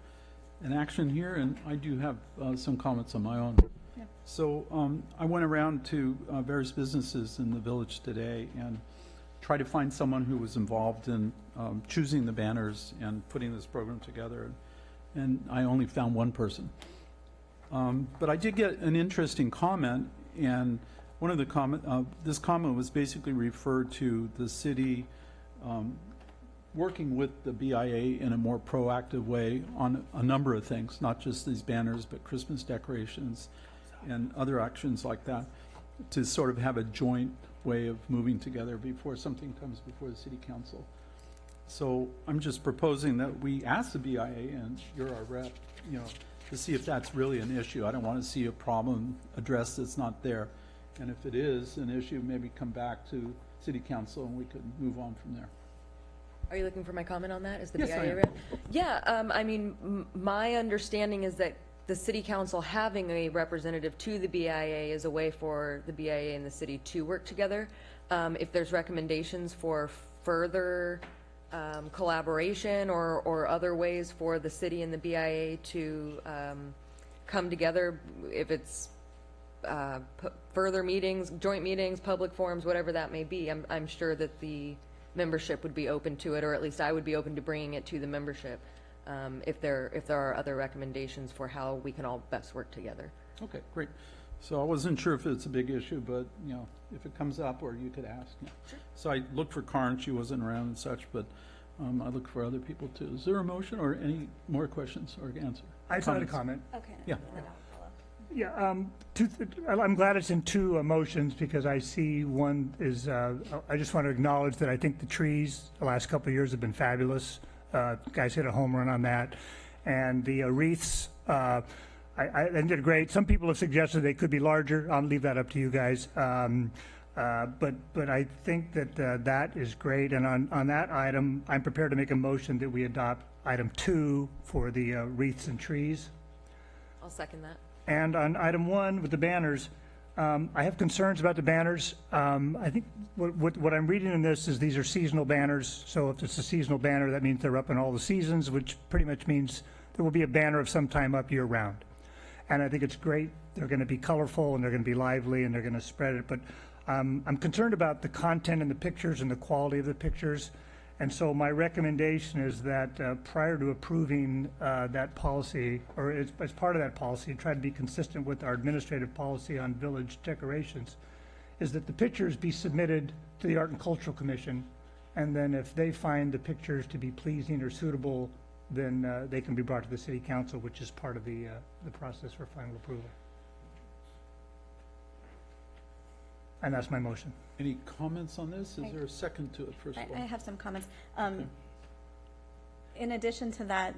[SPEAKER 1] an action here, and I do have uh, some comments on my own.
[SPEAKER 3] Yeah.
[SPEAKER 1] So um, I went around to uh, various businesses in the village today and tried to find someone who was involved in um, choosing the banners and putting this program together, and I only found one person. Um, But I did get an interesting comment, and one of the comment, uh, this comment was basically referred to the city um, working with the BIA in a more proactive way on a number of things, not just these banners, but Christmas decorations and other actions like that, to sort of have a joint way of moving together before something comes before the city council. So I'm just proposing that we ask the BIA, and you're our rep, you know, to see if that's really an issue. I don't want to see a problem addressed that's not there. And if it is an issue, maybe come back to city council and we could move on from there.
[SPEAKER 12] Are you looking for my comment on that? Is the
[SPEAKER 1] Yes, I
[SPEAKER 12] BIA
[SPEAKER 1] am.
[SPEAKER 12] rep? Yeah, um, I mean, m- my understanding is that the city council having a representative to the BIA is a way for the BIA and the city to work together. Um, if there's recommendations for further, um, collaboration or, or other ways for the city and the BIA to, um, come together, if it's, uh, pu- further meetings, joint meetings, public forums, whatever that may be, I'm, I'm sure that the membership would be open to it, or at least I would be open to bringing it to the membership, um, if there, if there are other recommendations for how we can all best work together.
[SPEAKER 1] Okay, great. So I wasn't sure if it's a big issue, but, you know, if it comes up, or you could ask. yeah. So I looked for Karen, she wasn't around and such, but um, I looked for other people too. Is there a motion or any more questions or answer?
[SPEAKER 10] I just had a
[SPEAKER 1] Comments?
[SPEAKER 10] comment.
[SPEAKER 4] Okay.
[SPEAKER 1] Yeah.
[SPEAKER 10] Yeah, um, I'm glad it's in two emotions because I see one is, uh, I just want to acknowledge that I think the trees the last couple of years have been fabulous. Uh, guys hit a home run on that. And the uh, wreaths, uh, I, I, they did great. Some people have suggested they could be larger. I'll leave that up to you guys. Um, uh, but, but I think that uh, that is great. And on, on that item, I'm prepared to make a motion that we adopt item two for the wreaths and trees.
[SPEAKER 12] I'll second that.
[SPEAKER 10] And on item one with the banners, um, I have concerns about the banners. Um, I think what, what, what I'm reading in this is these are seasonal banners. So if it's a seasonal banner, that means they're up in all the seasons, which pretty much means there will be a banner of some time up year round. And I think it's great. They're going to be colorful and they're going to be lively and they're going to spread it. But um, I'm concerned about the content and the pictures and the quality of the pictures. And so my recommendation is that uh, prior to approving uh, that policy, or as, as part of that policy, try to be consistent with our administrative policy on village decorations, is that the pictures be submitted to the Art and Cultural Commission, and then if they find the pictures to be pleasing or suitable, then uh, they can be brought to the city council, which is part of the, uh, the process for final approval. And that's my motion.
[SPEAKER 1] Any comments on this? Is
[SPEAKER 9] I-
[SPEAKER 1] there a second to it, first
[SPEAKER 9] I,
[SPEAKER 1] of
[SPEAKER 9] I
[SPEAKER 1] all?
[SPEAKER 9] have some comments. Um, in addition to that,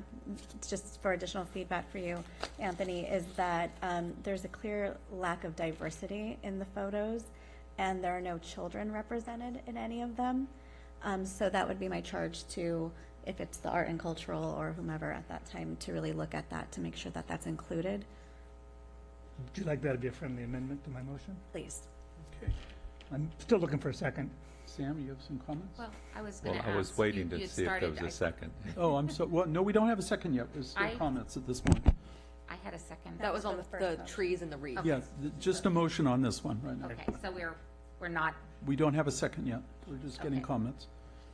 [SPEAKER 9] just for additional feedback for you, Anthony, is that, um, there's a clear lack of diversity in the photos, and there are no children represented in any of them. Um, so that would be my charge to, if it's the art and cultural or whomever at that time, to really look at that, to make sure that that's included,
[SPEAKER 10] Would you like that to be a friendly amendment to my motion?
[SPEAKER 9] please.
[SPEAKER 1] Okay. [laughs]
[SPEAKER 10] I'm still looking for a second.
[SPEAKER 1] Sam, you have some comments?
[SPEAKER 2] Well, I was going
[SPEAKER 7] Well,
[SPEAKER 2] to ask.
[SPEAKER 7] I was
[SPEAKER 2] you-
[SPEAKER 7] waiting to
[SPEAKER 2] you
[SPEAKER 7] see if there
[SPEAKER 2] started-
[SPEAKER 7] was a
[SPEAKER 2] I-
[SPEAKER 7] second. [laughs]
[SPEAKER 1] Oh, I'm so, well, no, we don't have a second yet. There's still
[SPEAKER 2] I-
[SPEAKER 1] comments at this point.
[SPEAKER 2] I had a second.
[SPEAKER 12] That was on
[SPEAKER 9] the
[SPEAKER 12] the, the trees and the wreath.
[SPEAKER 1] Yeah, th- just a motion on this one right now.
[SPEAKER 2] Okay, so we're, we're not,
[SPEAKER 1] We don't have a second yet. We're just getting
[SPEAKER 2] Okay.
[SPEAKER 1] comments.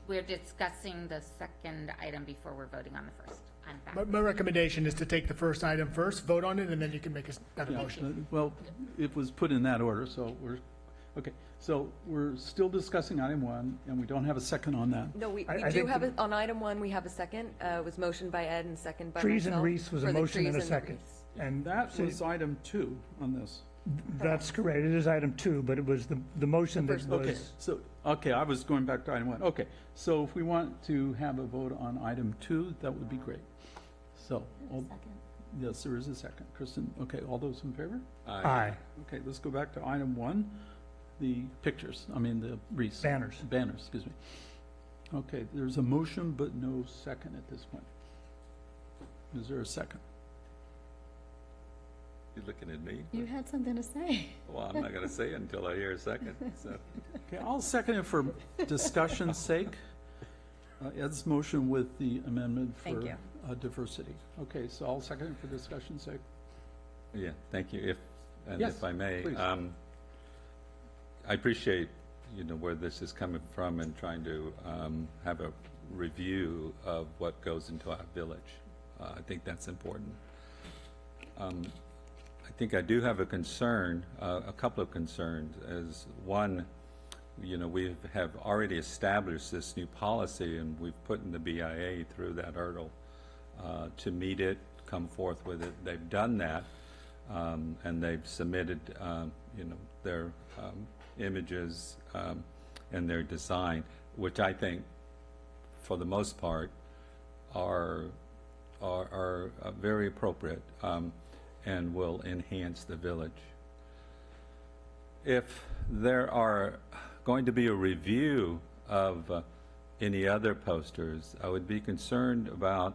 [SPEAKER 2] we're discussing the second item before we're voting on the first. I'm
[SPEAKER 11] My,
[SPEAKER 2] back.
[SPEAKER 11] my recommendation is to take the first item first, vote on it, and then you can make a s- another
[SPEAKER 1] Yeah,
[SPEAKER 11] motion.
[SPEAKER 1] uh, Well, it was put in that order, so we're, okay. So we're still discussing item one, and we don't have a second on that.
[SPEAKER 12] No, we,
[SPEAKER 10] I-
[SPEAKER 12] we
[SPEAKER 10] I
[SPEAKER 12] do
[SPEAKER 10] think
[SPEAKER 12] have, a- on item one, we have a second. Uh, it was motioned by Ed and second by myself.
[SPEAKER 10] Trees and wreaths was a
[SPEAKER 12] the
[SPEAKER 10] motion
[SPEAKER 12] trees
[SPEAKER 10] and a
[SPEAKER 12] the
[SPEAKER 10] second.
[SPEAKER 12] wreaths.
[SPEAKER 10] And
[SPEAKER 1] That was item two on this.
[SPEAKER 10] That's correct. It is item two, but it was the, the motion that
[SPEAKER 12] first
[SPEAKER 1] Okay,
[SPEAKER 10] was,
[SPEAKER 1] so, okay, I was going back to item one. Okay, so if we want to have a vote on item two, that would be great. So, all- yes, there is a second. Kristen, okay, all those in favor?
[SPEAKER 10] aye,
[SPEAKER 1] Okay, let's go back to item one, the pictures, I mean, the wreaths.
[SPEAKER 10] banners.
[SPEAKER 1] Banners, excuse me. Okay, there's a motion, but no second at this point. Is there a second?
[SPEAKER 7] You're looking at me?
[SPEAKER 9] You had something to say.
[SPEAKER 7] Well, I'm not going to say it until I hear a second, so. [laughs]
[SPEAKER 1] Okay, I'll second it for discussion's sake. Uh, Ed's motion with the amendment for
[SPEAKER 9] you.
[SPEAKER 1] uh, diversity. Okay, so I'll second it for discussion's sake.
[SPEAKER 7] Yeah, thank you. If, and
[SPEAKER 1] Yes,
[SPEAKER 7] if I may,
[SPEAKER 1] please.
[SPEAKER 7] um, I appreciate, you know, where this is coming from and trying to um, have a review of what goes into our village. Uh, I think that's important. Um, I think I do have a concern, uh, a couple of concerns, as one, you know, we have already established this new policy and we've put in the BIA through that hurdle uh, to meet it, come forth with it. They've done that, um, and they've submitted, um, you know, their um, images um, and their design, which I think, for the most part, are are, are uh, very appropriate um, and will enhance the village. If there are going to be a review of uh, any other posters, I would be concerned about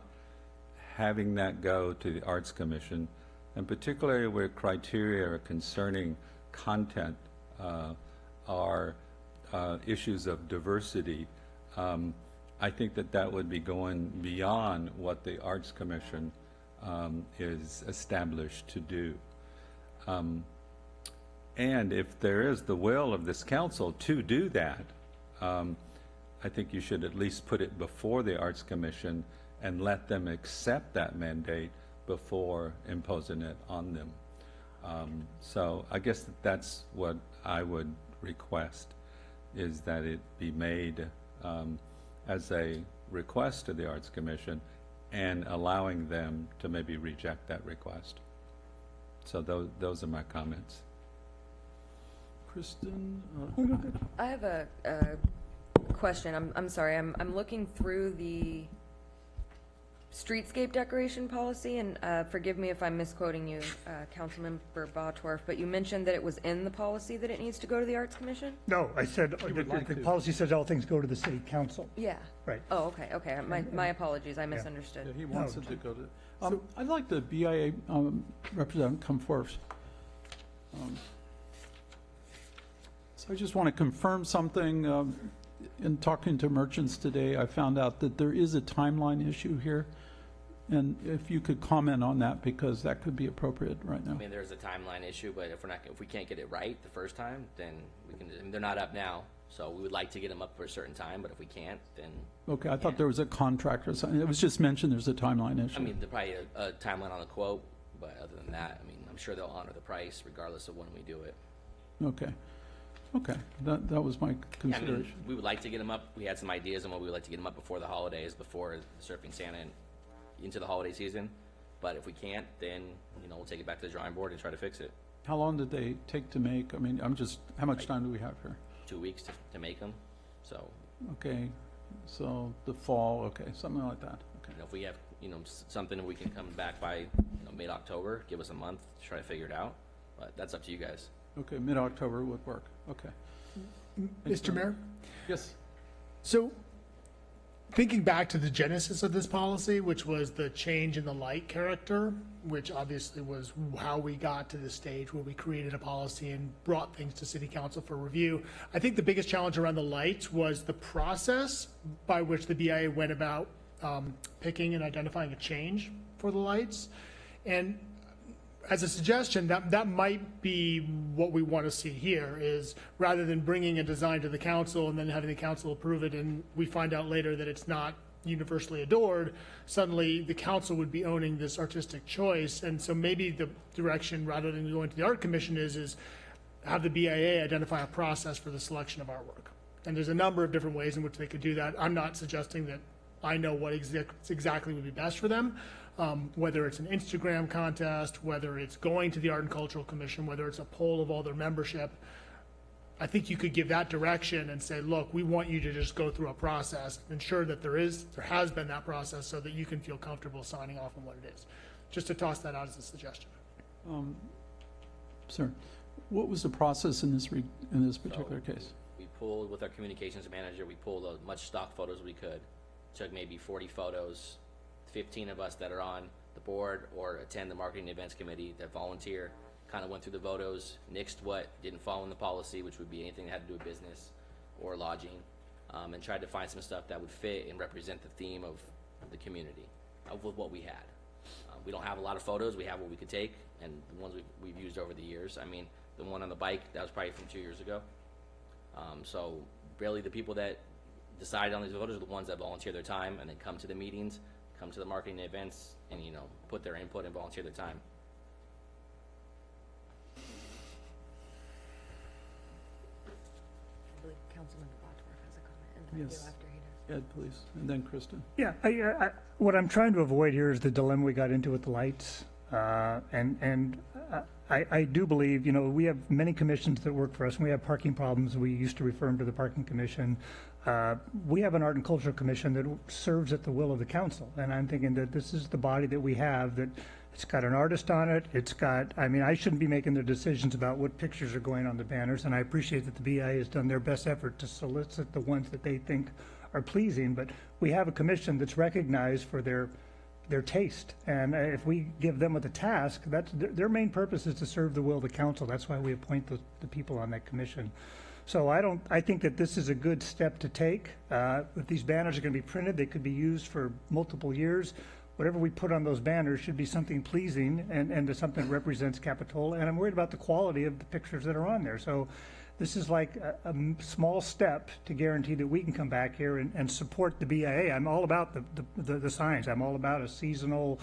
[SPEAKER 7] having that go to the Arts Commission, and particularly where criteria are concerning content uh, are uh, issues of diversity. Um, I think that that would be going beyond what the Arts Commission um, is established to do. Um, and if there is the will of this council to do that, um, I think you should at least put it before the Arts Commission and let them accept that mandate before imposing it on them. Um, so I guess that that's what I would request, is that it be made um, as a request to the Arts Commission and allowing them to maybe reject that request. So those, those are my comments.
[SPEAKER 1] Kristen? uh,
[SPEAKER 12] I have a, a question. I'm, I'm sorry. I'm, I'm looking through the streetscape decoration policy, and uh, forgive me if I'm misquoting you, uh, Councilmember Bottorff, but you mentioned that it was in the policy that it needs to go to the Arts Commission?
[SPEAKER 10] No, I said, the,
[SPEAKER 1] like
[SPEAKER 10] the policy says all things go to the city council.
[SPEAKER 12] Yeah.
[SPEAKER 10] Right.
[SPEAKER 12] Oh, okay, okay. My, my apologies. I misunderstood.
[SPEAKER 1] Yeah, he wants
[SPEAKER 10] No.
[SPEAKER 1] it to go to, um, I'd like the BIA, um, representative to come forth. Um, So I just want to confirm something, um, in talking to merchants today, I found out that there is a timeline issue here. And if you could comment on that, because that could be appropriate right now.
[SPEAKER 15] I mean, there's a timeline issue, but if we're not, if we can't get it right the first time, then we can, they're not up now. So we would like to get them up for a certain time, but if we can't, then,
[SPEAKER 1] Okay, I thought there was a contract or something, it was just mentioned there's a timeline issue.
[SPEAKER 15] I mean, there's probably a, a timeline on the quote, but other than that, I mean, I'm sure they'll honor the price regardless of when we do it.
[SPEAKER 1] Okay, okay, that, that was my
[SPEAKER 15] Yeah, I mean,
[SPEAKER 1] consideration.
[SPEAKER 15] we would like to get them up. We had some ideas on what we would like to get them up before the holidays, before Surfing Santa and into the holiday season. But if we can't, then, you know, we'll take it back to the drawing board and try to fix it.
[SPEAKER 1] How long did they take to make? I mean, I'm just, how much time do we have here?
[SPEAKER 15] Two weeks to, to make them. So,
[SPEAKER 1] Okay, so the fall, okay, something like that, okay.
[SPEAKER 15] you know, if we have, you know, s- something that we can come back by, you know, mid-October, give us a month to try to figure it out. But that's up to you guys.
[SPEAKER 1] Okay, mid-October would work, okay.
[SPEAKER 11] Mr. Mayor?
[SPEAKER 1] Yes,
[SPEAKER 11] So, thinking back to the genesis of this policy, which was the change in the light character, which obviously was how we got to this stage where we created a policy and brought things to city council for review. I think the biggest challenge around the lights was the process by which the BIA went about um, picking and identifying a change for the lights. And as a suggestion, that, that might be what we want to see here, is rather than bringing a design to the council and then having the council approve it, and we find out later that it's not universally adored, suddenly the council would be owning this artistic choice. And so maybe the direction, rather than going to the art commission, is, is have the BIA identify a process for the selection of artwork. And there's a number of different ways in which they could do that. I'm not suggesting that I know what exac- exactly would be best for them, um, whether it's an Instagram contest, whether it's going to the Art and Cultural Commission, whether it's a poll of all their membership. I think you could give that direction and say, look, we want you to just go through a process, ensure that there is, there has been that process so that you can feel comfortable signing off on what it is. Just to toss that out as a suggestion.
[SPEAKER 1] um, sir, what was the process in this, re- in this particular case?
[SPEAKER 15] We pulled, with our communications manager, we pulled as much stock photos as we could. Took maybe 40 photos, 15 of us that are on the board or attend the marketing events committee that volunteer, kind of went through the photos, nixed what didn't fall in the policy, which would be anything that had to do with business or lodging, um, and tried to find some stuff that would fit and represent the theme of the community, of what we had. Uh, we don't have a lot of photos. We have what we could take, and the ones we've, we've used over the years. I mean, the one on the bike that was probably from two years ago. Um, so really, the people that decide on these photos are the ones that volunteer their time and then come to the meetings, come to the marketing events, and you know put their input and volunteer their time.
[SPEAKER 12] I believe Councilmember Bottorff has a comment, and then I
[SPEAKER 1] Yes.
[SPEAKER 12] after he does.
[SPEAKER 1] Ed, please, and then Kristen.
[SPEAKER 10] Yeah, I, I, I- what I'm trying to avoid here is the dilemma we got into with the lights. Uh, and, and I, I do believe, you know, we have many commissions that work for us, and we have parking problems. We used to refer them to the parking commission. Uh, we have an art and culture commission that serves at the will of the council. And I'm thinking that this is the body that we have, that it's got an artist on it. It's got, I mean, I shouldn't be making the decisions about what pictures are going on the banners. And I appreciate that the BIA has done their best effort to solicit the ones that they think are pleasing, but we have a commission that's recognized for their, their taste. And if we give them with a task, that's, their, their main purpose is to serve the will of the council. That's why we appoint the, the people on that commission. So I don't, I think that this is a good step to take. Uh, if these banners are gonna be printed, they could be used for multiple years. Whatever we put on those banners should be something pleasing and, and to something that represents Capitola. And I'm worried about the quality of the pictures that are on there. So this is like a small step to guarantee that we can come back here and, and support the BIA. I'm all about the, the, the, the signs. I'm all about a seasonal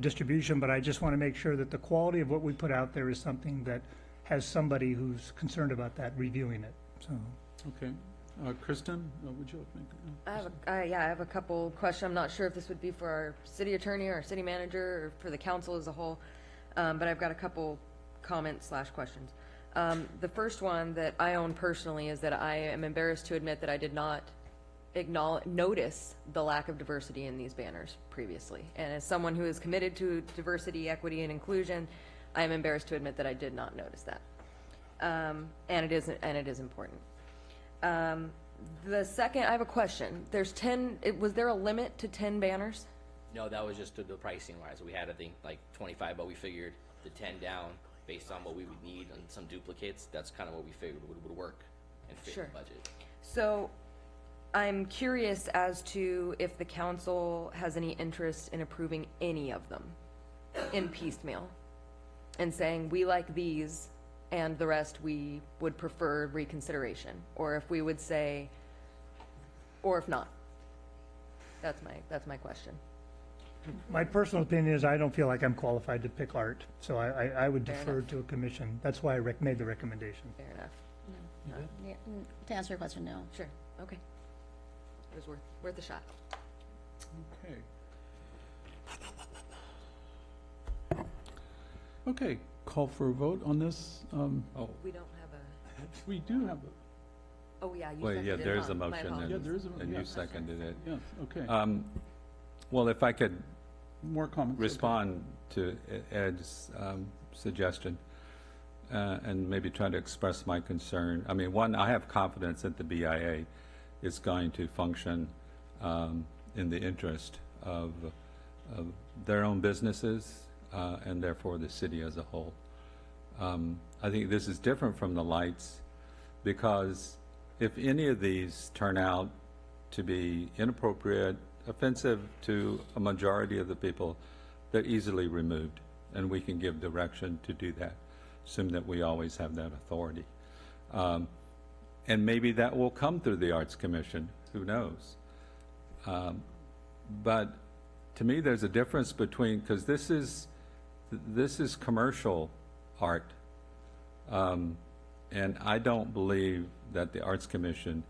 [SPEAKER 10] distribution, but I just want to make sure that the quality of what we put out there is something that has somebody who's concerned about that reviewing it, so.
[SPEAKER 1] Okay, uh, Kristen, uh, would you like to make? uh,
[SPEAKER 12] I have a, I, yeah, I have a couple questions. I'm not sure if this would be for our city attorney or our city manager or for the council as a whole. Um, but I've got a couple comments slash questions. Um, the first one that I own personally is that I am embarrassed to admit that I did not acknowledge, notice the lack of diversity in these banners previously. And as someone who is committed to diversity, equity, and inclusion, I am embarrassed to admit that I did not notice that. Um, and it is, and it is important. Um, the second, I have a question. There's ten, it, was there a limit to ten banners?
[SPEAKER 15] No, that was just the the pricing wise. We had, I think, like twenty-five, but we figured the ten down based on what we would need and some duplicates. That's kind of what we figured would, would work and fit
[SPEAKER 12] Sure.
[SPEAKER 15] the budget.
[SPEAKER 12] So I'm curious as to if the council has any interest in approving any of them in piecemeal and saying, we like these and the rest we would prefer reconsideration, or if we would say, or if not. That's my, that's my question.
[SPEAKER 10] My personal opinion is I don't feel like I'm qualified to pick art, so I, I, I would
[SPEAKER 12] Fair
[SPEAKER 10] defer
[SPEAKER 12] enough.
[SPEAKER 10] to a commission. That's why I rec, made the recommendation.
[SPEAKER 12] Fair enough.
[SPEAKER 16] Yeah, mm, To answer your question, no.
[SPEAKER 12] Sure, okay. It was worth, worth a shot.
[SPEAKER 1] Okay. Okay, call for a vote on this. Um,
[SPEAKER 7] Oh,
[SPEAKER 12] We don't have a, [laughs]
[SPEAKER 1] We do have, a
[SPEAKER 12] oh, yeah, you
[SPEAKER 7] well,
[SPEAKER 12] seconded
[SPEAKER 7] yeah,
[SPEAKER 12] it,
[SPEAKER 7] there's
[SPEAKER 12] huh?
[SPEAKER 7] a
[SPEAKER 12] My
[SPEAKER 7] motion,
[SPEAKER 12] apologies.
[SPEAKER 1] Yeah,
[SPEAKER 7] and
[SPEAKER 1] there is a-
[SPEAKER 7] and
[SPEAKER 1] yeah.
[SPEAKER 7] you seconded it.
[SPEAKER 1] yes, okay.
[SPEAKER 7] Um, Well, if I could
[SPEAKER 1] More comments?
[SPEAKER 7] Respond to Ed's um, suggestion uh, and maybe try to express my concern. I mean, one, I have confidence that the BIA is going to function um, in the interest of, of their own businesses uh, and therefore the city as a whole. Um, I think this is different from the lights because if any of these turn out to be inappropriate, offensive to a majority of the people, they're easily removed, and we can give direction to do that. Assume that we always have that authority. Um, and maybe that will come through the Arts Commission, who knows? Um, but to me, there's a difference between, because this is, this is commercial art. Um, and I don't believe that the Arts Commission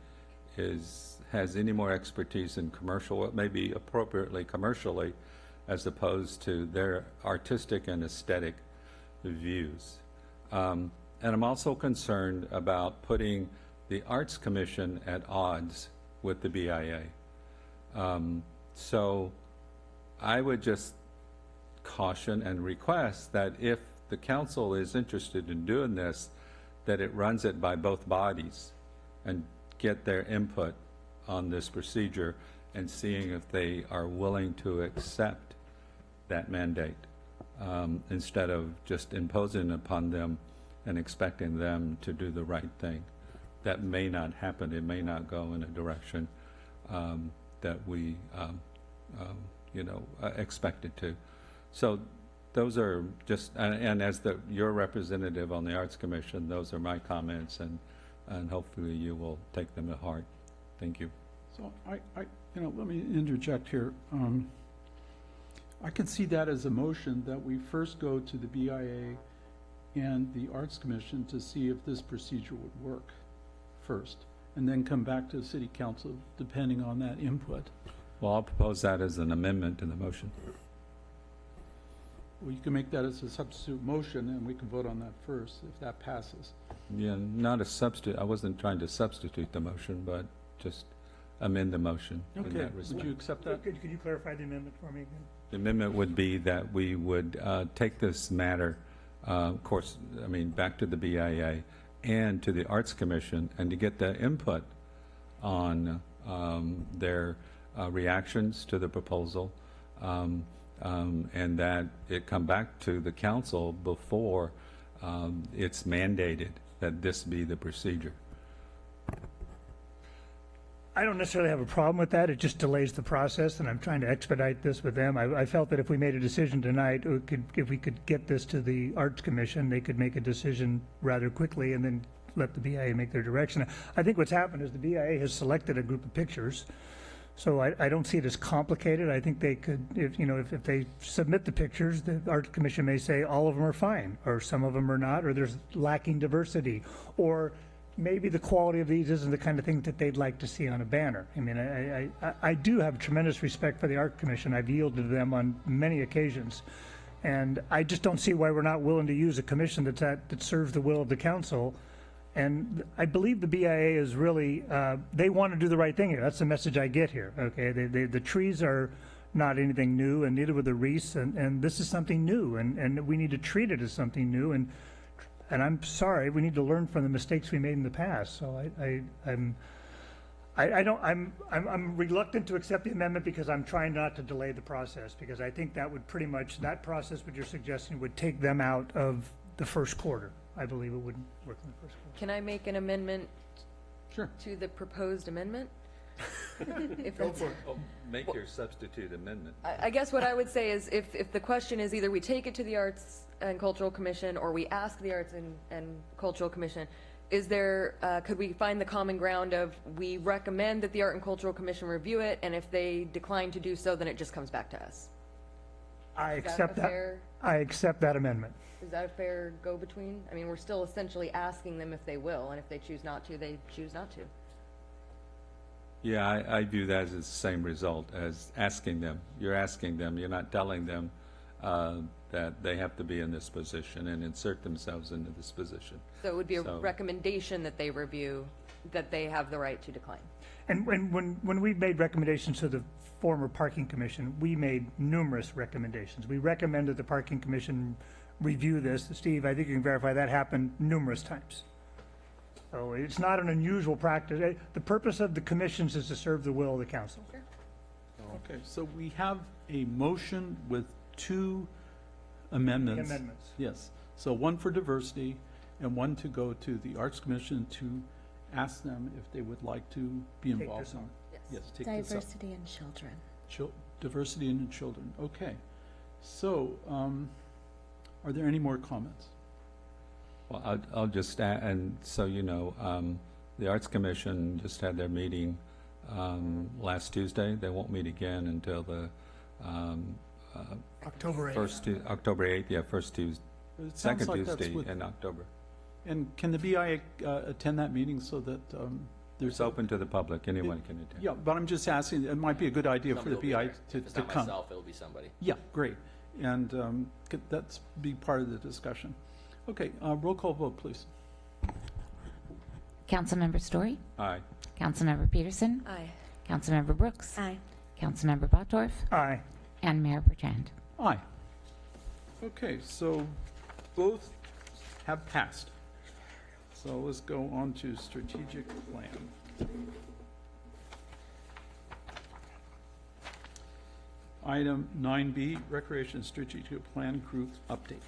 [SPEAKER 7] is, has any more expertise in commercial, it may be appropriately commercially, as opposed to their artistic and aesthetic views. Um, and I'm also concerned about putting the Arts Commission at odds with the BIA. Um, so I would just caution and request that if the council is interested in doing this, that it runs it by both bodies and get their input on this procedure and seeing if they are willing to accept that mandate um, instead of just imposing upon them and expecting them to do the right thing. That may not happen. It may not go in a direction um, that we, um, um, you know, uh, expect it to. So those are just, and, and as the, your representative on the Arts Commission, those are my comments, and, and hopefully you will take them to heart. Thank you.
[SPEAKER 1] So I, I, you know, let me interject here. Um, I can see that as a motion that we first go to the BIA and the Arts Commission to see if this procedure would work first, and then come back to the city council depending on that input.
[SPEAKER 7] Well, I'll propose that as an amendment to the motion.
[SPEAKER 1] Well, you can make that as a substitute motion, and we can vote on that first, if that passes.
[SPEAKER 7] Yeah, not a substitute, I wasn't trying to substitute the motion, but just amend the motion in
[SPEAKER 1] Okay,
[SPEAKER 7] that
[SPEAKER 1] would
[SPEAKER 7] respect.
[SPEAKER 1] you accept that?
[SPEAKER 10] Could, could you clarify the amendment for me again?
[SPEAKER 7] The amendment would be that we would uh, take this matter, uh, of course, I mean, back to the BIA and to the Arts Commission, and to get their input on um, their uh, reactions to the proposal, um, um, and that it come back to the council before um, it's mandated that this be the procedure.
[SPEAKER 10] I don't necessarily have a problem with that. It just delays the process, and I'm trying to expedite this with them. I, I felt that if we made a decision tonight, could, if we could get this to the Arts Commission, they could make a decision rather quickly and then let the BIA make their direction. I think what's happened is the BIA has selected a group of pictures, so I, I don't see it as complicated. I think they could, if, you know, if, if they submit the pictures, the Arts Commission may say all of them are fine, or some of them are not, or there's lacking diversity, or maybe the quality of these isn't the kind of thing that they'd like to see on a banner. I mean, I, I, I- do have tremendous respect for the Art Commission. I've yielded to them on many occasions. And I just don't see why we're not willing to use a commission that's at, that serves the will of the council. And I believe the BIA is really, uh, they want to do the right thing here. That's the message I get here, okay? They, they, the trees are not anything new, and neither were the wreaths, and, and this is something new, and, and we need to treat it as something new, and, and I'm sorry, we need to learn from the mistakes we made in the past, so I, I, I'm, I, I don't, I'm, I'm, I'm reluctant to accept the amendment because I'm trying not to delay the process, because I think that would pretty much, that process, what you're suggesting, would take them out of the first quarter. I believe it wouldn't work in the first quarter.
[SPEAKER 12] Can I make an amendment?
[SPEAKER 1] Sure.
[SPEAKER 12] To the proposed amendment? [laughs] If
[SPEAKER 7] Go
[SPEAKER 12] that's-
[SPEAKER 7] for it. Oh, Make your substitute amendment.
[SPEAKER 12] I, I guess what I would say is if, if the question is either we take it to the Arts and Cultural Commission or we ask the Arts and, and Cultural Commission, is there, uh, could we find the common ground of we recommend that the Art and Cultural Commission review it, and if they decline to do so, then it just comes back to us?
[SPEAKER 10] I
[SPEAKER 12] Is that
[SPEAKER 10] accept
[SPEAKER 12] a
[SPEAKER 10] that,
[SPEAKER 12] fair-
[SPEAKER 10] I accept that amendment.
[SPEAKER 12] Is that a fair go-between? I mean, we're still essentially asking them if they will, and if they choose not to, they choose not to.
[SPEAKER 7] Yeah, I, I view that as the same result as asking them. You're asking them, you're not telling them uh, that they have to be in this position and insert themselves into this position.
[SPEAKER 12] So it would be a
[SPEAKER 7] So-
[SPEAKER 12] recommendation that they review, that they have the right to decline.
[SPEAKER 10] And when, when, when we've made recommendations to the former parking commission, we made numerous recommendations. We recommended the parking commission review this. Steve, I think you can verify that happened numerous times. So it's not an unusual practice. Eh, The purpose of the commissions is to serve the will of the council.
[SPEAKER 1] Okay, so we have a motion with two amendments.
[SPEAKER 10] Amendments.
[SPEAKER 1] Yes, so one for diversity and one to go to the Arts Commission to ask them if they would like to be
[SPEAKER 10] Take
[SPEAKER 1] involved
[SPEAKER 10] this
[SPEAKER 1] in.
[SPEAKER 10] on.
[SPEAKER 1] Yes, take this up.
[SPEAKER 9] Diversity in children.
[SPEAKER 1] Chil- Diversity in children, okay. So, um, are there any more comments?
[SPEAKER 7] Well, I'll, I'll just, add, and so you know, um, the Arts Commission just had their meeting um, last Tuesday. They won't meet again until the um, uh,
[SPEAKER 11] October 8th.
[SPEAKER 7] first, Tu- October 8th, yeah, first Tuesday,
[SPEAKER 1] It sounds
[SPEAKER 7] second
[SPEAKER 1] like that's
[SPEAKER 7] Tuesday
[SPEAKER 1] with-
[SPEAKER 7] in October.
[SPEAKER 1] And can the BI uh, attend that meeting so that um, there's?
[SPEAKER 7] It's open to the public, anyone can attend.
[SPEAKER 1] Yeah, but I'm just asking, it might be a good idea for
[SPEAKER 15] Somebody
[SPEAKER 1] the
[SPEAKER 15] will be
[SPEAKER 1] BIA
[SPEAKER 15] there.
[SPEAKER 1] to,
[SPEAKER 15] If it's
[SPEAKER 1] to
[SPEAKER 15] not
[SPEAKER 1] come.
[SPEAKER 15] myself, it'll be somebody.
[SPEAKER 1] Yeah, great. And um, could- that's be part of the discussion. Okay, uh, roll call vote, please.
[SPEAKER 2] Councilmember Storey?
[SPEAKER 7] Aye.
[SPEAKER 2] Councilmember Petersen?
[SPEAKER 12] Aye.
[SPEAKER 2] Councilmember Brooks?
[SPEAKER 9] Aye.
[SPEAKER 2] Councilmember Bottorff?
[SPEAKER 10] Aye.
[SPEAKER 2] And Mayor Bertrand.
[SPEAKER 1] Aye. Okay, so both have passed. So let's go on to strategic plan. Item 9B, Recreation Strategic Plan Group Update.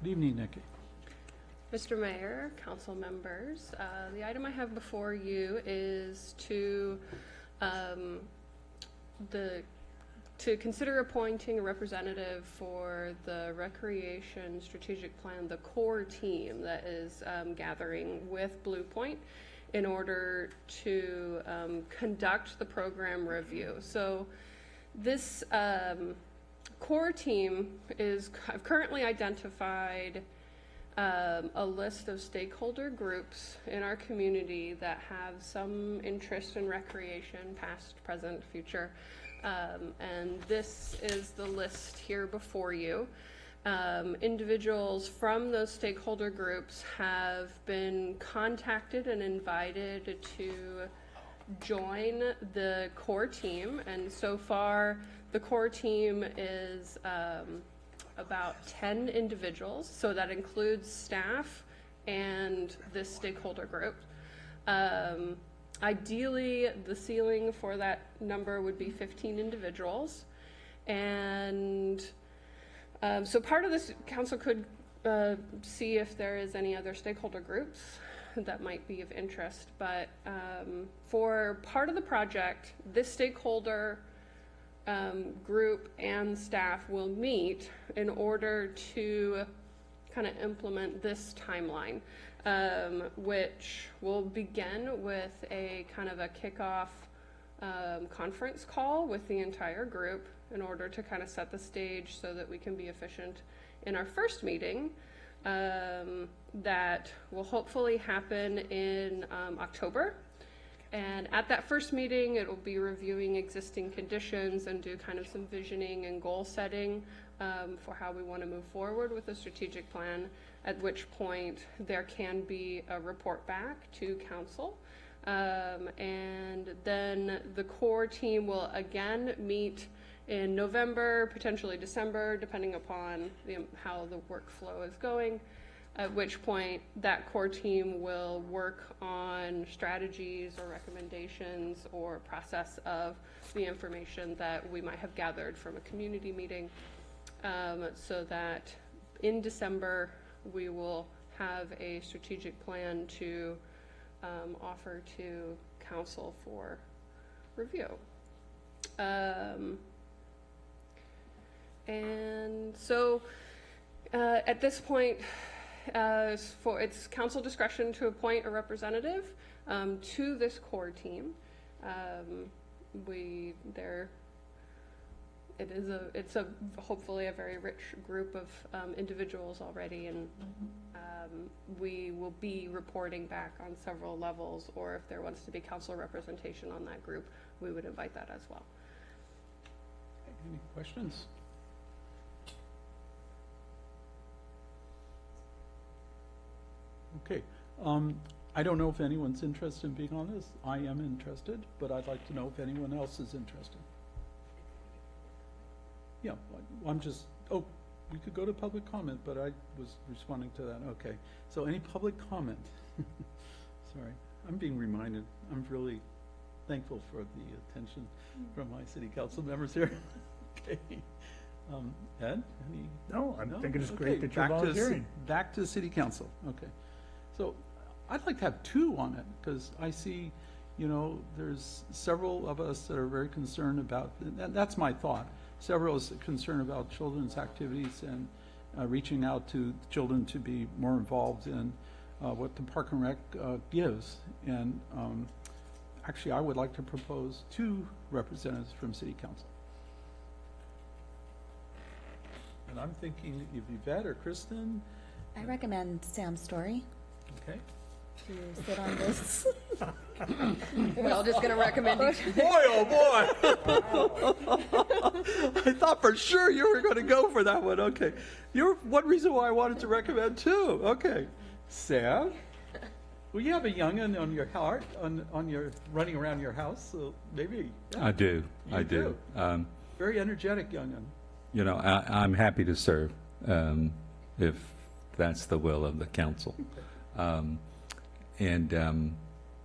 [SPEAKER 1] Good evening, Nikki.
[SPEAKER 17] Mr. Mayor, council members, uh, the item I have before you is to, um, the, to consider appointing a representative for the Recreation Strategic Plan, the core team that is um, gathering with Blue Point in order to um, conduct the program review. So this um, core team is, I've currently identified um, a list of stakeholder groups in our community that have some interest in recreation, past, present, future. Um, and this is the list here before you. Um, individuals from those stakeholder groups have been contacted and invited to join the core team. And so far, the core team is um, about 10 individuals, so that includes staff and this stakeholder group. Um, ideally, the ceiling for that number would be 15 individuals. And um, so part of this council could uh, see if there is any other stakeholder groups that might be of interest. But um, for part of the project, this stakeholder um, group and staff will meet in order to kind of implement this timeline, um, which will begin with a kind of a kickoff um, conference call with the entire group in order to kind of set the stage so that we can be efficient in our first meeting um, that will hopefully happen in um, October. And at that first meeting, it will be reviewing existing conditions and do kind of some visioning and goal setting um, for how we want to move forward with the strategic plan, at which point there can be a report back to council. Um, and then the core team will again meet in November, potentially December, depending upon the, how the workflow is going. At which point, that core team will work on strategies or recommendations or process of the information that we might have gathered from a community meeting. Um, so that in December, we will have a strategic plan to um, offer to council for review. Um, and so, uh, at this point, uh, for it's council discretion to appoint a representative um, to this core team. Um, we there. It is a it's a hopefully a very rich group of um, individuals already, and um, we will be reporting back on several levels. Or if there wants to be council representation on that group, we would invite that as well.
[SPEAKER 1] Any questions? Okay, um, I don't know if anyone's interested in being on this. I am interested, but I'd like to know if anyone else is interested. Yeah, I'm just, oh, we could go to public comment, but I was responding to that, okay. So any public comment? [laughs] Sorry, I'm being reminded, I'm really thankful for the attention from my city council members here. [laughs] Okay. Um, Ed, any?
[SPEAKER 10] No, I'm
[SPEAKER 1] No?
[SPEAKER 10] thinking it's
[SPEAKER 1] Okay,
[SPEAKER 10] great that you're
[SPEAKER 1] back to
[SPEAKER 10] volunteering.
[SPEAKER 1] Back to city council, okay. So I'd like to have two on it, because I see, you know, there's several of us that are very concerned about, and that's my thought. Several is concerned about children's activities and uh, reaching out to children to be more involved in uh, what the Park and Rec uh, gives. And um, actually, I would like to propose two representatives from city council. And I'm thinking if Yvette or Kristen,
[SPEAKER 9] I recommend Sam Storey
[SPEAKER 1] okay?
[SPEAKER 9] to sit on this. [laughs]
[SPEAKER 12] We're all just gonna recommend each
[SPEAKER 1] Boy, oh boy! [laughs] I thought for sure you were going to go for that one. Okay, you're one reason why I wanted to recommend two. Okay, Sam. Well, you have a youngin on your heart, on on your running around your house, so maybe. yeah.
[SPEAKER 7] I do, I
[SPEAKER 1] You
[SPEAKER 7] do. Um,
[SPEAKER 1] Very energetic youngin.
[SPEAKER 7] You know, I, I'm happy to serve um, if that's the will of the council. Um, and um,